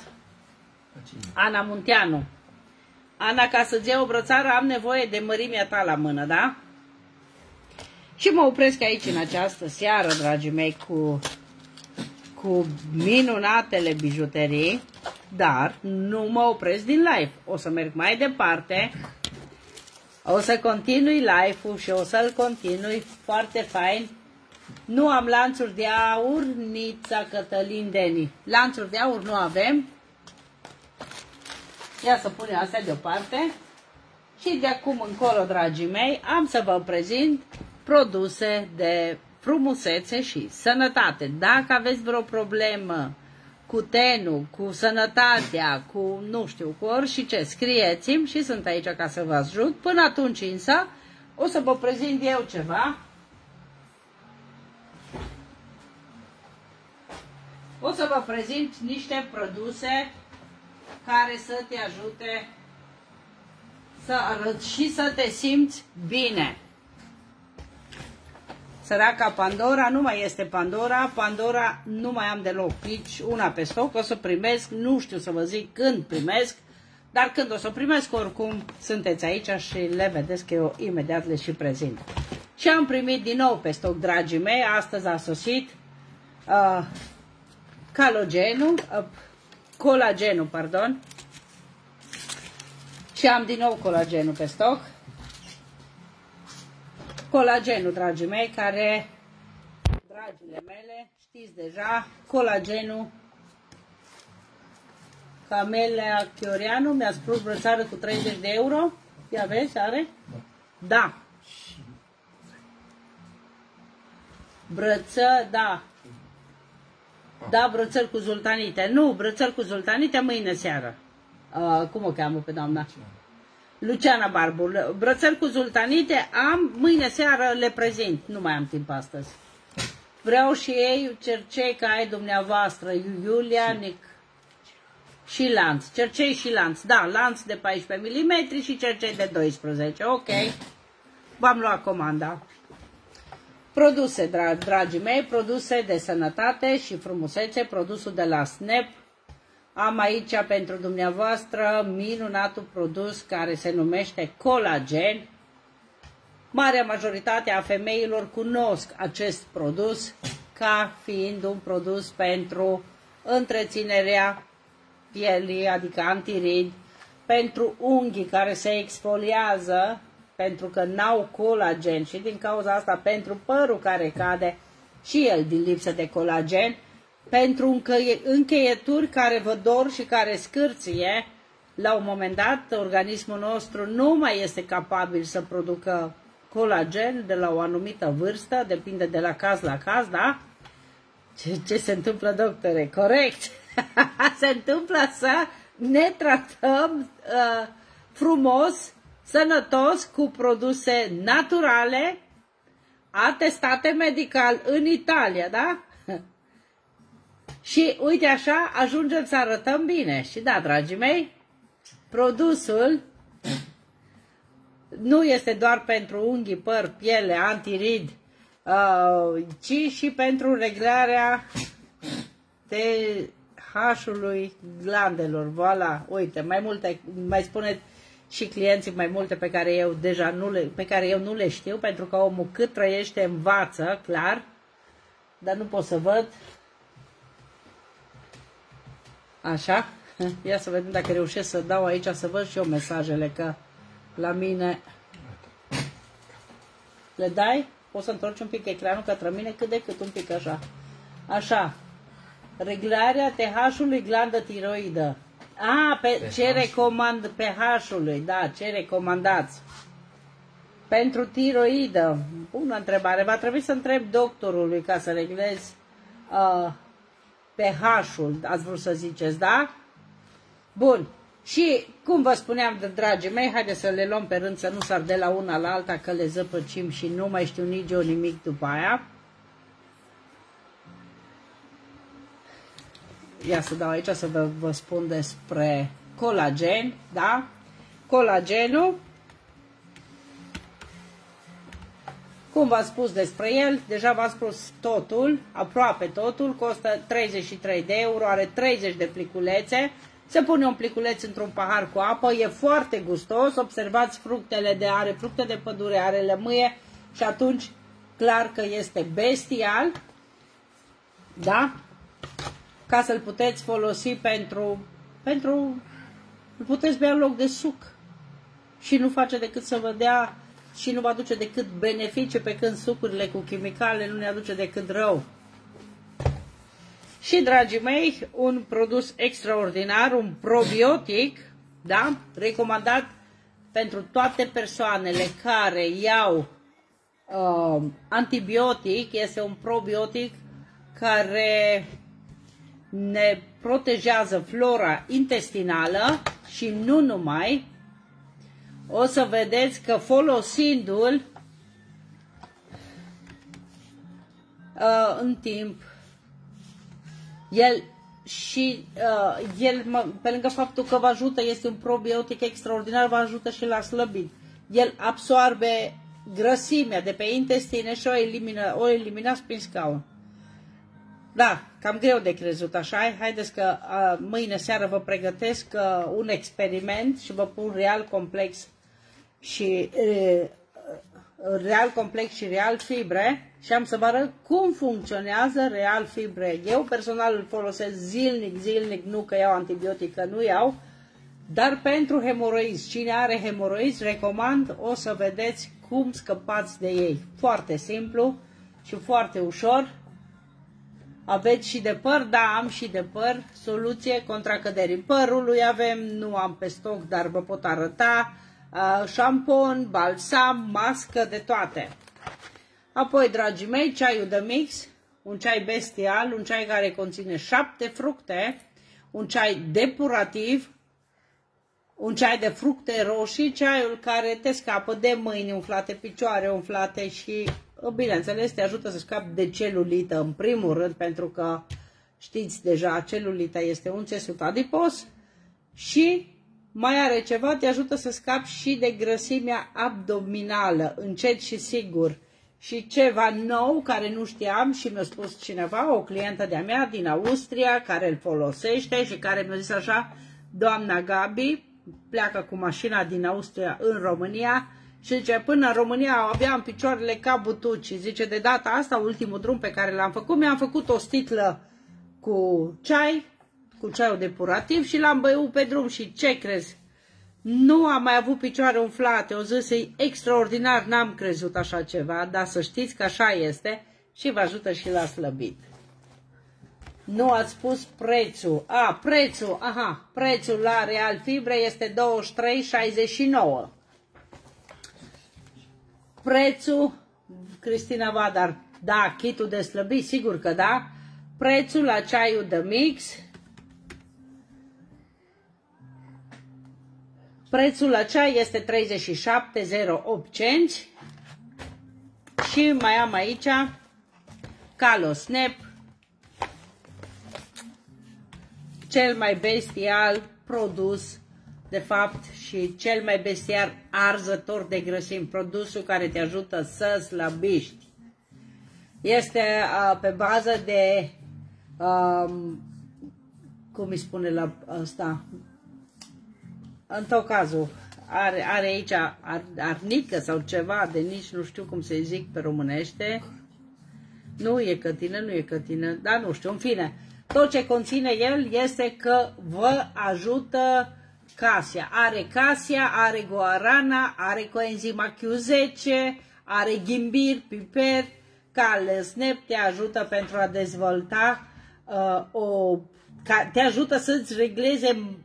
Ana Munteanu. Ana, ca să-ți iau o brățară am nevoie de mărimea ta la mână, da? Și mă opresc aici în această seară, dragii mei, cu cu minunatele bijuterii, dar nu mă opresc din live. O să merg mai departe, o să continui live-ul și o să-l continui foarte fain. Nu am lanțuri de aur, nița Cătălin Deni. Lanțuri de aur nu avem. Ia să punem astea deoparte. Și de acum încolo, dragii mei, am să vă prezint produse de frumusețe și sănătate. Dacă aveți vreo problemă cu tenul, cu sănătatea, cu nu știu, cu orice, scrieți-mi și sunt aici ca să vă ajut. Până atunci însă o să vă prezint eu ceva. O să vă prezint niște produse care să te ajute să arăți și să te simți bine. Săraca Pandora nu mai este Pandora, Pandora nu mai am deloc, nici una pe stoc, o să primesc, nu știu să vă zic când primesc, dar când o să primesc, oricum, sunteți aici și le vedeți că eu imediat le și prezint. Și am primit din nou pe stoc, dragii mei, astăzi a sosit uh, calogenul, uh, colagenul, pardon, și am din nou colagenul pe stoc. Colagenul, dragii mei, care, dragile mele, știți deja, colagenul Camelia Chiorianu mi-a spus brățară cu 30 de euro. Ia vezi, are? Da. da. Brăță, da. Da, brățări cu zultanite. Nu, brățări cu zultanite mâine seară. Uh, cum o cheamă pe doamna? Luciana Barbu. Brățări cu zultanite am, mâine seară le prezint. Nu mai am timp astăzi. Vreau și ei cercei ca ai dumneavoastră, Iulia, Nic, și lanț. Cercei și lanț. Da, lanț de 14 mm și cercei de 12. Ok. V-am luat comanda. Produse, drag, dragii mei, produse de sănătate și frumusețe, produsul de la Snap. Am aici pentru dumneavoastră minunatul produs care se numește colagen. Marea majoritate a femeilor cunosc acest produs ca fiind un produs pentru întreținerea pielii, adică antirid, pentru unghii care se exfoliază pentru că n-au colagen și din cauza asta pentru părul care cade și el din lipsă de colagen, pentru încheieturi care vă dor și care scârție, la un moment dat organismul nostru nu mai este capabil să producă colagen de la o anumită vârstă, depinde de la caz la caz, da? Ce, ce se întâmplă, doctore? Corect! se întâmplă să ne tratăm uh, frumos, sănătos, cu produse naturale, atestate medical în Italia, da? Și uite așa, ajungem să arătăm bine. Și da, dragii mei, produsul nu este doar pentru unghii, păr, piele, antirid, uh, ci și pentru reglarea de H-ului glandelor, voilà, uite, mai multe, mai spuneți și clienții mai multe pe care eu deja nu le, pe care eu nu le știu, pentru că omul cât trăiește învață, clar, dar nu pot să văd. Așa, ia să vedem dacă reușesc să dau aici să văd și eu mesajele, că la mine le dai? Poți să întorci un pic ecranul către mine cât de cât un pic așa. Așa, reglarea TH-ului glandă tiroidă. A, pe, pe ce recomand pH-ului, da, ce recomandați? Pentru tiroidă, bună întrebare, va trebui să întreb doctorului ca să reglez uh, pH-ul, ați vrut să ziceți, da? Bun, și cum vă spuneam, de dragii mei, haideți să le luăm pe rând, să nu sar de la una la alta, că le zăpăcim și nu mai știu nici eu nimic după aia. ia să dau aici să vă, vă spun despre colagen, da? Colagenul, cum v-am spus despre el, deja v-am spus totul, aproape totul, costă 33 de euro, are 30 de pliculețe, se pune un pliculeț într-un pahar cu apă, e foarte gustos, observați fructele de are, fructe de pădure, are lămâie și atunci clar că este bestial, da? ca să-l puteți folosi pentru, pentru, îl puteți bea în loc de suc și nu face decât să vă dea și nu vă aduce decât beneficii, pe când sucurile cu chimicale nu ne aduce decât rău. Și, dragii mei, un produs extraordinar, un probiotic, da? recomandat pentru toate persoanele care iau uh, antibiotic, este un probiotic care ne protejează flora intestinală și nu numai, o să vedeți că folosindu-l uh, în timp, el și uh, el, pe lângă faptul că vă ajută, este un probiotic extraordinar, vă ajută și la slăbit. El absorbe grăsimea de pe intestine și o, elimină, o eliminați prin scaun. Da, cam greu de crezut așa. Haideți că a, mâine seară vă pregătesc a, un experiment și vă pun real complex și e, real complex și real fibre și am să vă arăt cum funcționează real fibre. Eu personal îl folosesc zilnic, zilnic, nu că iau antibiotic, că nu iau, dar pentru hemoroizi, cine are hemoroizi, recomand, o să vedeți cum scăpați de ei. Foarte simplu și foarte ușor. Aveți și de păr? Da, am și de păr. Soluție contra căderii părului avem, nu am pe stoc, dar vă pot arăta. Uh, șampon, balsam, mască, de toate. Apoi, dragii mei, ceaiul de mix, un ceai bestial, un ceai care conține șapte fructe, un ceai depurativ, un ceai de fructe roșii, ceaiul care te scapă de mâini umflate, picioare umflate și, bineînțeles, te ajută să scapi de celulită, în primul rând, pentru că știți deja, celulita este un țesut adipos și mai are ceva, te ajută să scapi și de grăsimea abdominală, încet și sigur. Și ceva nou care nu știam și mi-a spus cineva, o clientă de-a mea din Austria, care îl folosește și care mi-a zis așa, doamna Gabi, pleacă cu mașina din Austria în România și zice, până în România aveam picioarele ca butuci. Zice, de data asta, ultimul drum pe care l-am făcut, mi-am făcut o sticlă cu ceai, cu ceaiul depurativ și l-am băut pe drum și ce crezi? Nu am mai avut picioare umflate, o zis, e extraordinar, n-am crezut așa ceva, dar să știți că așa este și vă ajută și la slăbit. Nu ați spus prețul. A, prețul, aha, prețul la Real Fibre este 23,69. Prețul, Cristina Vadar, da, kitul de slăbit, sigur că da. Prețul la ceaiul de mix. Prețul la ceai este 37,08 cenți. Și mai am aici Calo Snap cel mai bestial produs, de fapt, și cel mai bestial arzător de grăsimi, produsul care te ajută să slăbiști. Este uh, pe bază de, um, cum îi spune la asta, în tot cazul, are, are aici ar, arnică sau ceva de nici nu știu cum să zic pe românește. Nu e cătină, nu e cătină, dar nu știu, în fine. Tot ce conține el este că vă ajută casia. Are casia, are guarana, are coenzima Q10, are ghimbir, piper, care snap te ajută pentru a dezvolta uh, o... Ca, te ajută să-ți regleze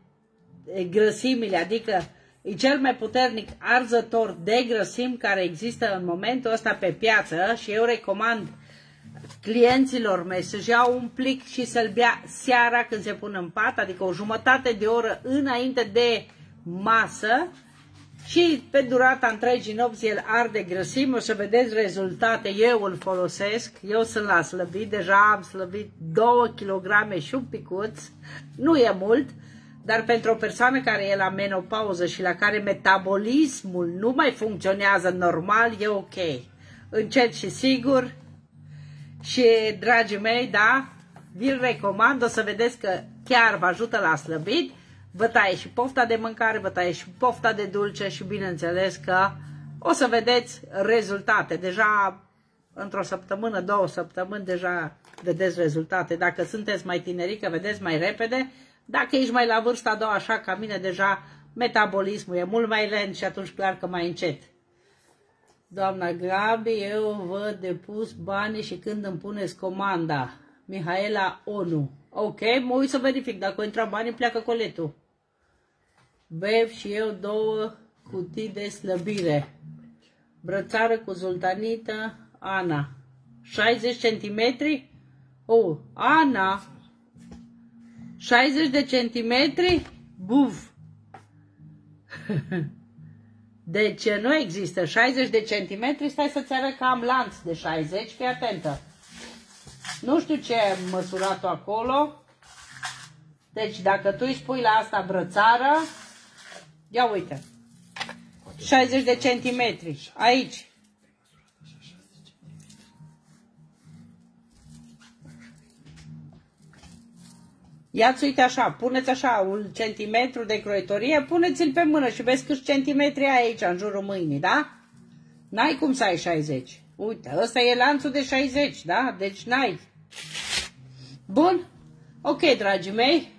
grăsimile, adică e cel mai puternic arzător de grăsimi care există în momentul ăsta pe piață și eu recomand uh, clienților mei să-și iau un plic și să-l bea seara când se pun în pat, adică o jumătate de oră înainte de masă și pe durata întregii nopți el arde grăsimi, o să vedeți rezultate, eu îl folosesc, eu sunt la slăbit, deja am slăbit 2 kg și un picuț, nu e mult, dar pentru o persoană care e la menopauză și la care metabolismul nu mai funcționează normal, e ok. Încet și sigur, și, dragii mei, da, vi-l recomand, o să vedeți că chiar vă ajută la slăbit, vă taie și pofta de mâncare, vă taie și pofta de dulce și bineînțeles că o să vedeți rezultate. Deja într-o săptămână, două săptămâni, deja vedeți rezultate. Dacă sunteți mai tinerică, vedeți mai repede. Dacă ești mai la vârsta a doua, așa ca mine, deja metabolismul e mult mai lent și atunci clar că mai încet. Doamna Gabi, eu vă depus banii și când îmi puneți comanda. Mihaela ONU. Ok, mă uit să verific. Dacă intra banii, pleacă coletul. Bev și eu două cutii de slăbire. Brățară cu zultanită, Ana. 60 centimetri? Oh, Ana! 60 de centimetri? Buf! Deci nu există 60 de centimetri, stai să-ți arăt că am lanț de 60, fii atentă. Nu știu ce ai măsurat acolo. Deci dacă tu îi spui la asta brățară, ia uite. 60 de centimetri. Aici. Iați uite așa, puneți așa un centimetru de croitorie, puneți-l pe mână și vezi câți centimetri ai aici în jurul mâinii, da? N-ai cum să ai 60. Uite, ăsta e lanțul de 60, da? Deci n-ai. Bun? Ok, dragii mei.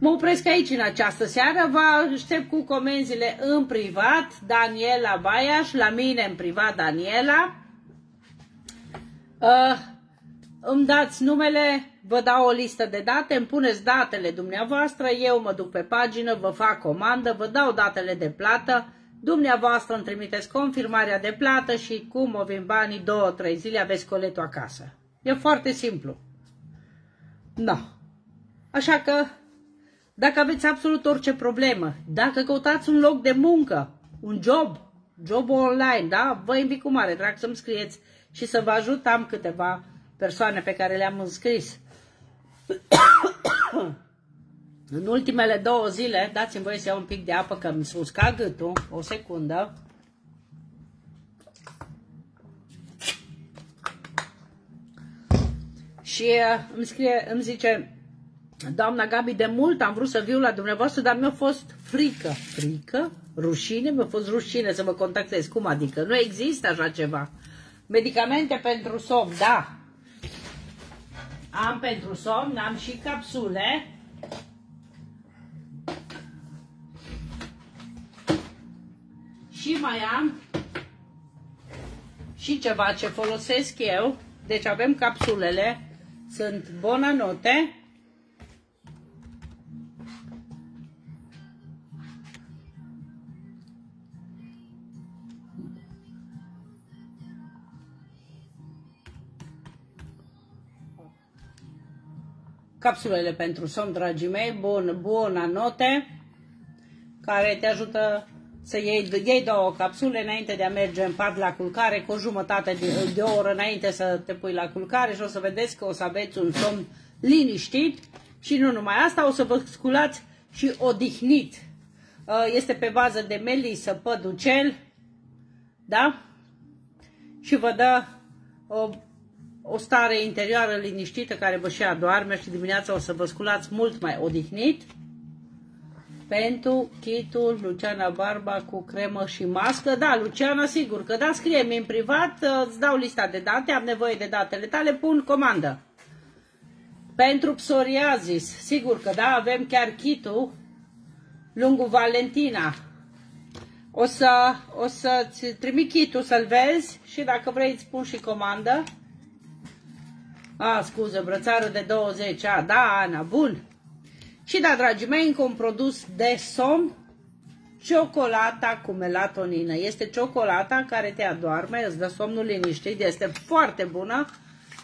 Mă opresc aici în această seară, vă aștept cu comenzile în privat, Daniela Baiaș, la mine în privat, Daniela. Uh, îmi dați numele, vă dau o listă de date, îmi puneți datele dumneavoastră, eu mă duc pe pagină, vă fac comandă, vă dau datele de plată, dumneavoastră îmi trimiteți confirmarea de plată și cum o vin banii, două, trei zile, aveți coletul acasă. E foarte simplu. Da. Așa că, dacă aveți absolut orice problemă, dacă căutați un loc de muncă, un job, job online, da, vă invit cu mare drag să-mi scrieți și să vă ajut. Am câteva persoane pe care le-am înscris. În ultimele două zile, dați-mi voie să iau un pic de apă, că mi s-a uscat gâtul, o secundă. Și uh, îmi, scrie, îmi zice, doamna Gabi, de mult am vrut să viu la dumneavoastră, dar mi-a fost frică. Frică? Rușine? Mi-a fost rușine să mă contactez. Cum adică? Nu există așa ceva. Medicamente pentru somn, da. Am pentru somn, am și capsule. Și mai am și ceva ce folosesc eu. Deci avem capsulele, sunt Bonanote. Capsulele pentru somn, dragii mei, bun, bună note, care te ajută să iei, iei două capsule înainte de a merge în pat la culcare, cu o jumătate de, de o oră înainte să te pui la culcare și o să vedeți că o să aveți un somn liniștit și nu numai asta, o să vă sculați și odihnit. Uh, este pe bază de melisă, păducel, da? Și vă dă o, o stare interioară liniștită care vă și adoarme și dimineața o să vă sculați mult mai odihnit pentru kitul Luciana Barba cu cremă și mască. Da, Luciana, sigur că da, scrie-mi în privat, uh, îți dau lista de date, am nevoie de datele tale, pun comandă. Pentru psoriazis, sigur că da, avem chiar kitul lungul Valentina. O să, o să-ți trimit kitul să-l vezi și dacă vrei îți pun și comandă. A, scuze, brățară de 20, a, da, Ana, bun. Și da, dragii mei, încă un produs de somn, ciocolata cu melatonină. Este ciocolata care te adorme, îți dă somnul liniștit, este foarte bună.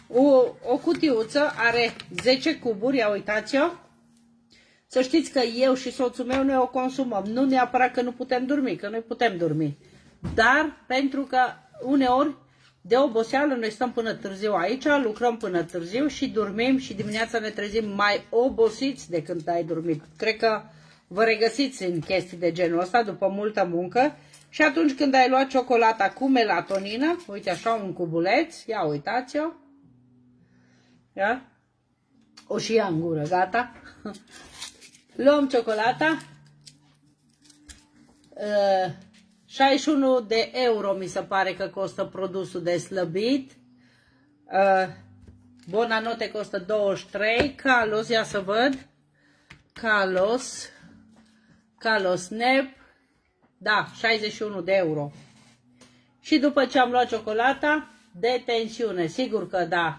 O, o cutiuță are 10 cuburi, ia uitați-o. Să știți că eu și soțul meu noi o consumăm. Nu neapărat că nu putem dormi, că noi putem dormi. Dar pentru că uneori de oboseală noi stăm până târziu aici, lucrăm până târziu și dormim și dimineața ne trezim mai obosiți de când ai dormit. Cred că vă regăsiți în chestii de genul ăsta după multă muncă și atunci când ai luat ciocolata cu melatonină, uite așa un cubuleț, ia uitați-o, ia? o și ia în gură, gata? Luăm ciocolata, uh, 61 de euro mi se pare că costă produsul de slăbit. Uh, Bonanote costă 23. Calos, ia să văd. Calos. Calos Nep. Da, 61 de euro. Și după ce am luat ciocolata, de tensiune, sigur că da.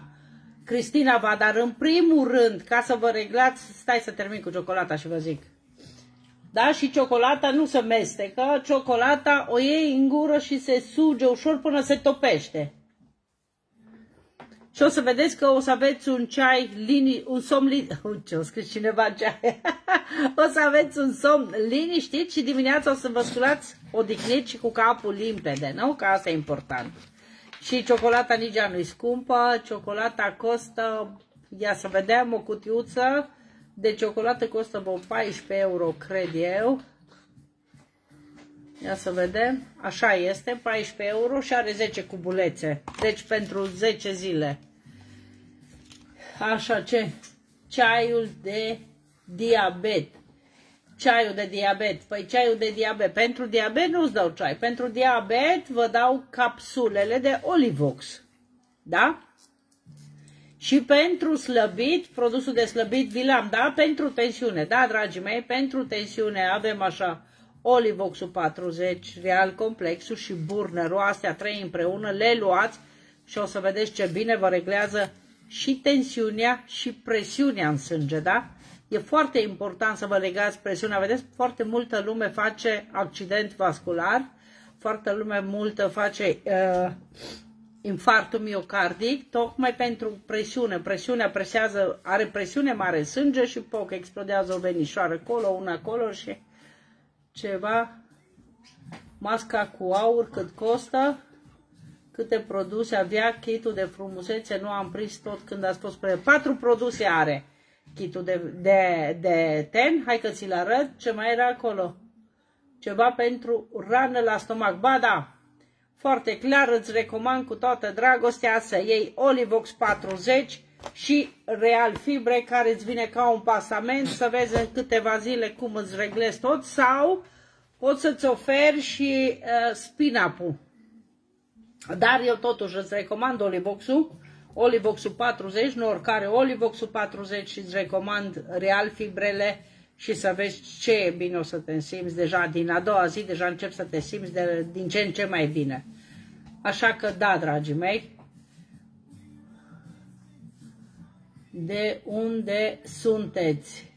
Cristina va, dar în primul rând, ca să vă reglați, stai să termin cu ciocolata și vă zic. Da? Și ciocolata nu se mestecă, ciocolata o iei în gură și se suge ușor până se topește. Și o să vedeți că o să aveți un ceai, lini, un somn liniștit, ce o scris cineva ceai, o să aveți un somn liniștit și dimineața o să vă sculați odihnit și cu capul limpede, nu? Că asta e important. Și ciocolata nici nu-i scumpă, ciocolata costă, ia să vedem, o cutiuță, de ciocolată costă vreo 14 euro, cred eu. Ia să vedem. Așa este, 14 euro și are 10 cubulețe. Deci pentru 10 zile. Așa ce? ceaiul de diabet. Ceaiul de diabet. Păi ceaiul de diabet. Pentru diabet nu-ți dau ceai. Pentru diabet vă dau capsulele de Olivox. Da? Și pentru slăbit, produsul de slăbit vi l-am dat pentru tensiune. Da, dragii mei, pentru tensiune avem așa Olivoxul 40, Real Complexul și Burnerul, astea trei împreună, le luați și o să vedeți ce bine vă reglează și tensiunea și presiunea în sânge, da? E foarte important să vă legați presiunea. Vedeți, foarte multă lume face accident vascular, foarte lume multă face uh, infarctul miocardic, tocmai pentru presiune. Presiunea presează, are presiune mare în sânge și poc, explodează o venișoară acolo, una acolo și ceva. Masca cu aur cât costă, câte produse avea, kitul de frumusețe, nu am prins tot când a spus pe patru produse are kitul de, de, de ten, hai că ți-l arăt, ce mai era acolo? Ceva pentru rană la stomac, ba da, foarte clar îți recomand cu toată dragostea să iei Olivox 40 și Real Fibre care îți vine ca un pasament să vezi în câteva zile cum îți reglezi tot sau poți să-ți oferi și uh, spinapul. Dar eu totuși îți recomand Olivoxul, Olivoxul 40, nu oricare Olivoxul 40 și îți recomand Real Fibrele și să vezi ce bine o să te simți deja din a doua zi, deja încep să te simți de, din ce în ce mai bine. Așa că da, dragii mei, de unde sunteți?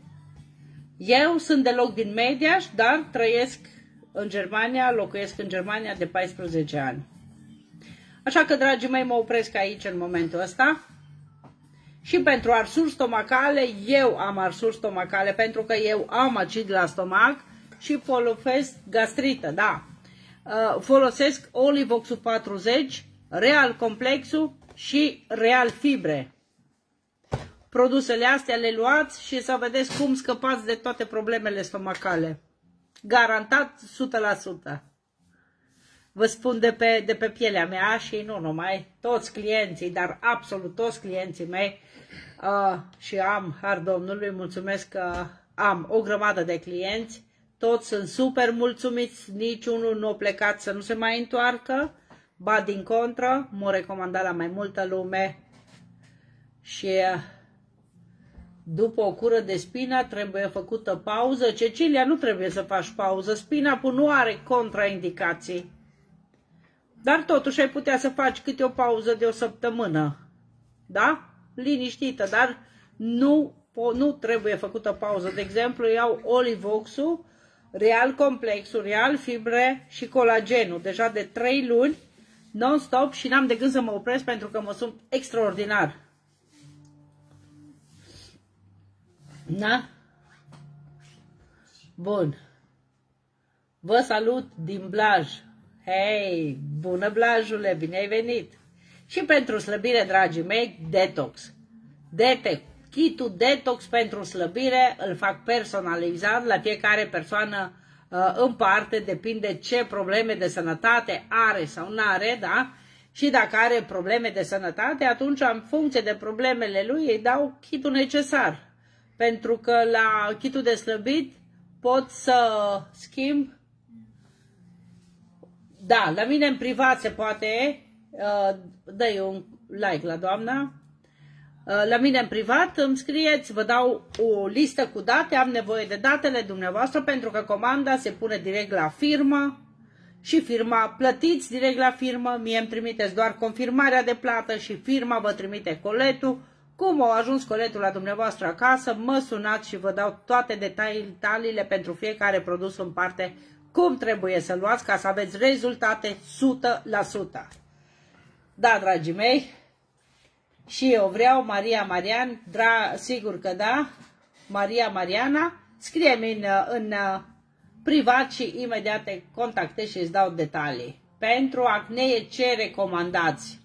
Eu sunt deloc din Mediaș, dar trăiesc în Germania, locuiesc în Germania de 14 ani. Așa că, dragii mei, mă opresc aici în momentul ăsta. Și pentru arsuri stomacale, eu am arsuri stomacale pentru că eu am acid la stomac și folosesc gastrită, da. Uh, folosesc Olivoxul 40, Real Complexul și Real Fibre. Produsele astea le luați și să vedeți cum scăpați de toate problemele stomacale. Garantat 100%. Vă spun de pe, de pe pielea mea și nu numai, toți clienții, dar absolut toți clienții mei uh, și am, har Domnului, mulțumesc că am o grămadă de clienți, toți sunt super mulțumiți, niciunul nu a plecat să nu se mai întoarcă, ba din contră, m-a recomandat la mai multă lume și uh, după o cură de spina trebuie făcută pauză. Cecilia, nu trebuie să faci pauză, spina nu are contraindicații. Dar totuși ai putea să faci câte o pauză de o săptămână. Da? Liniștită, dar nu, nu trebuie făcută pauză. De exemplu, iau Olivoxul, Real Complexul, Real Fibre și colagenul. Deja de 3 luni, non-stop și n-am de gând să mă opresc pentru că mă sunt extraordinar. Da? Bun. Vă salut din Blaj. Hei, bună Blajule, bine ai venit! Și pentru slăbire, dragii mei, detox. Detox. Kitul detox pentru slăbire îl fac personalizat la fiecare persoană uh, în parte, depinde ce probleme de sănătate are sau nu are, da? Și dacă are probleme de sănătate, atunci, în funcție de problemele lui, îi dau kitul necesar. Pentru că la kitul de slăbit pot să schimb da, la mine în privat se poate, uh, dă un like la doamna, uh, la mine în privat îmi scrieți, vă dau o listă cu date, am nevoie de datele dumneavoastră pentru că comanda se pune direct la firmă și firma plătiți direct la firmă, mie îmi trimiteți doar confirmarea de plată și firma vă trimite coletul. Cum au ajuns coletul la dumneavoastră acasă, mă sunați și vă dau toate detaliile pentru fiecare produs în parte cum trebuie să luați ca să aveți rezultate 100%. Da, dragii mei, și eu vreau Maria Marian, dra, sigur că da, Maria Mariana, scrie-mi în, în privat și imediat te contactez și îți dau detalii. Pentru acnee ce recomandați?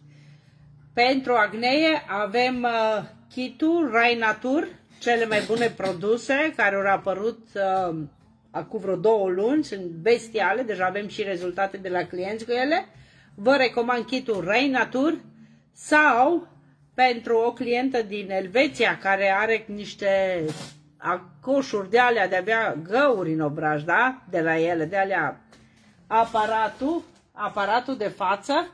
Pentru acnee avem uh, kitul Rainatur, cele mai bune produse care au apărut uh, acum vreo două luni, sunt bestiale, deja avem și rezultate de la clienți cu ele. Vă recomand kitul Rain Natur sau pentru o clientă din Elveția care are niște coșuri de alea de avea găuri în obraj, da? De la ele, de alea aparatul, aparatul de față,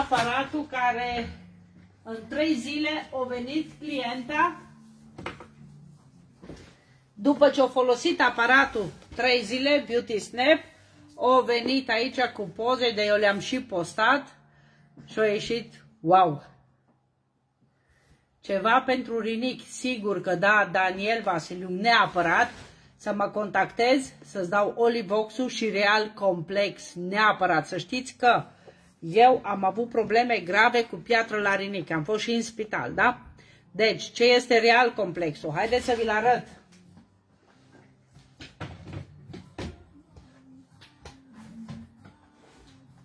aparatul care în trei zile a venit clienta după ce a folosit aparatul trei zile, Beauty Snap, a venit aici cu poze, de eu le-am și postat și a ieșit, wow! Ceva pentru rinic, sigur că da, Daniel Vasiliu, neapărat, să mă contactez, să-ți dau Olivoxul și Real Complex, neapărat. Să știți că eu am avut probleme grave cu piatră la rinic, am fost și în spital, da? Deci, ce este Real Complexul? Haideți să vi-l arăt.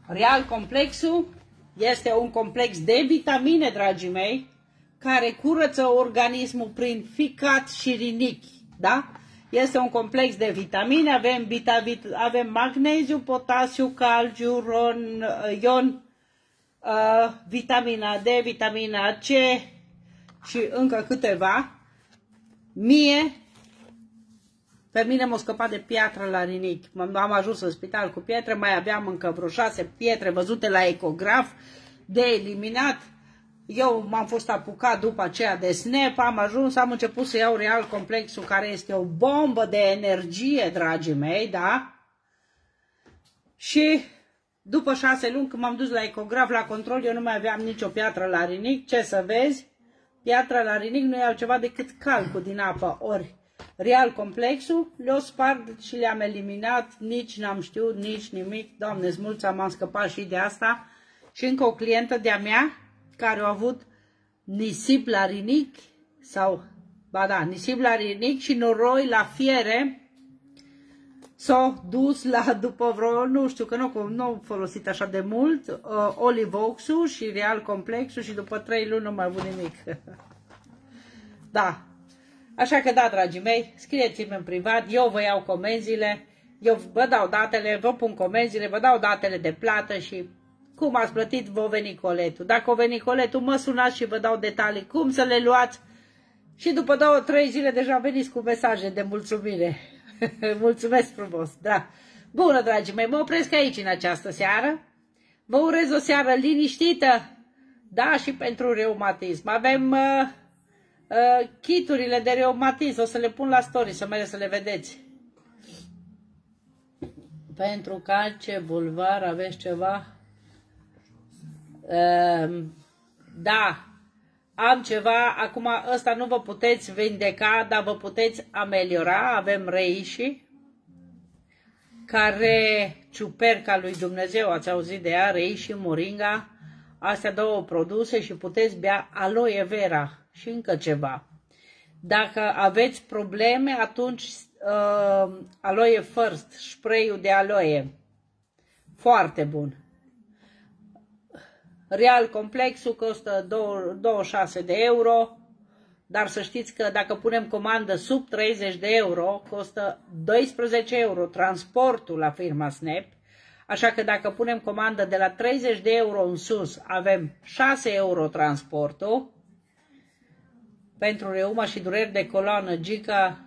Real Complexul este un complex de vitamine, dragii mei, care curăță organismul prin ficat și rinichi, da? Este un complex de vitamine, avem, bitavit, avem magneziu, potasiu, calciu, ron, ion, uh, vitamina D, vitamina C și încă câteva. Mie, pe mine m-a scăpat de piatră la rinichi. Am ajuns în spital cu pietre, mai aveam încă vreo șase pietre văzute la ecograf de eliminat eu m-am fost apucat după aceea de snap, am ajuns, am început să iau real complexul care este o bombă de energie, dragii mei, da? Și după șase luni, când m-am dus la ecograf, la control, eu nu mai aveam nicio piatră la rinic. Ce să vezi? Piatra la rinic nu e altceva decât calcul din apă. Ori real complexul, le-o spart și le-am eliminat, nici n-am știut, nici nimic. Doamne, mulți am scăpat și de asta. Și încă o clientă de-a mea, care au avut nisip la rinic sau, ba da, nisip la rinic și noroi la fiere, s-au dus la, după vreo, nu știu, că nu, nu au folosit așa de mult, uh, Olivoxul și Real Complexul și după trei luni nu mai avut nimic. da. Așa că da, dragii mei, scrieți-mi în privat, eu vă iau comenzile, eu vă dau datele, vă pun comenzile, vă dau datele de plată și cum ați plătit, vă veni coletul. Dacă o veni coletul, mă sunați și vă dau detalii cum să le luați. Și după două, trei zile deja veniți cu mesaje de mulțumire. Mulțumesc frumos, da. Bună, dragii mei, mă opresc aici în această seară. Vă urez o seară liniștită, da, și pentru reumatism. Avem uh, uh, kiturile de reumatism, o să le pun la story, să mergeți să le vedeți. Pentru calce, bulvar, aveți ceva? Ehm, da, am ceva, acum ăsta nu vă puteți vindeca, dar vă puteți ameliora, avem reiși, care ciuperca lui Dumnezeu, ați auzit de ea, reiși, moringa, astea două produse și puteți bea aloe vera și încă ceva. Dacă aveți probleme, atunci uh, aloe first, spray de aloe, foarte bun. Real complexul costă 26 de euro, dar să știți că dacă punem comandă sub 30 de euro, costă 12 euro transportul la firma Snap, așa că dacă punem comandă de la 30 de euro în sus, avem 6 euro transportul, pentru reuma și dureri de coloană, Gica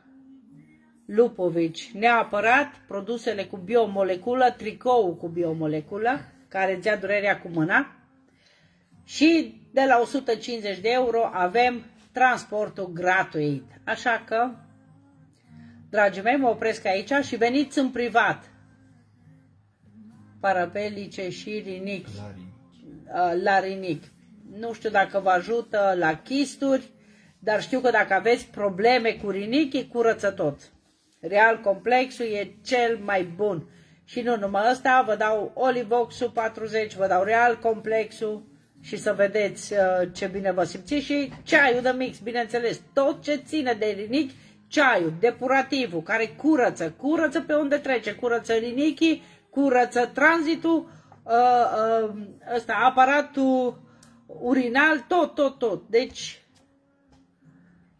Lupovici, neapărat produsele cu biomoleculă, tricou cu biomoleculă, care îți ia durerea cu mâna, și de la 150 de euro avem transportul gratuit. Așa că, dragii mei, mă opresc aici și veniți în privat. Parapelice și rinic. La rinic. Nu știu dacă vă ajută la chisturi, dar știu că dacă aveți probleme cu rinichi, curăță tot. Real complexul e cel mai bun. Și nu numai ăsta, vă dau Olivoxul 40, vă dau Real complexul, și să vedeți uh, ce bine vă simțiți și ceaiul de mix, bineînțeles, tot ce ține de rinichi, ceaiul, depurativul, care curăță, curăță pe unde trece, curăță rinichii, curăță tranzitul, uh, uh, ăsta, aparatul urinal, tot, tot, tot. Deci,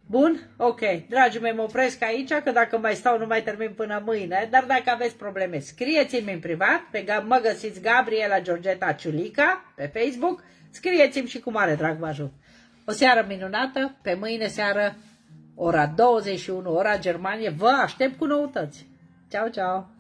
Bun? Ok. Dragii mei, mă opresc aici, că dacă mai stau nu mai termin până mâine, dar dacă aveți probleme, scrieți-mi în privat, pe, mă găsiți Gabriela Georgeta Ciulica pe Facebook, scrieți-mi și cu mare drag vă ajut. O seară minunată, pe mâine seară, ora 21, ora Germanie, vă aștept cu noutăți. Ceau, ceau!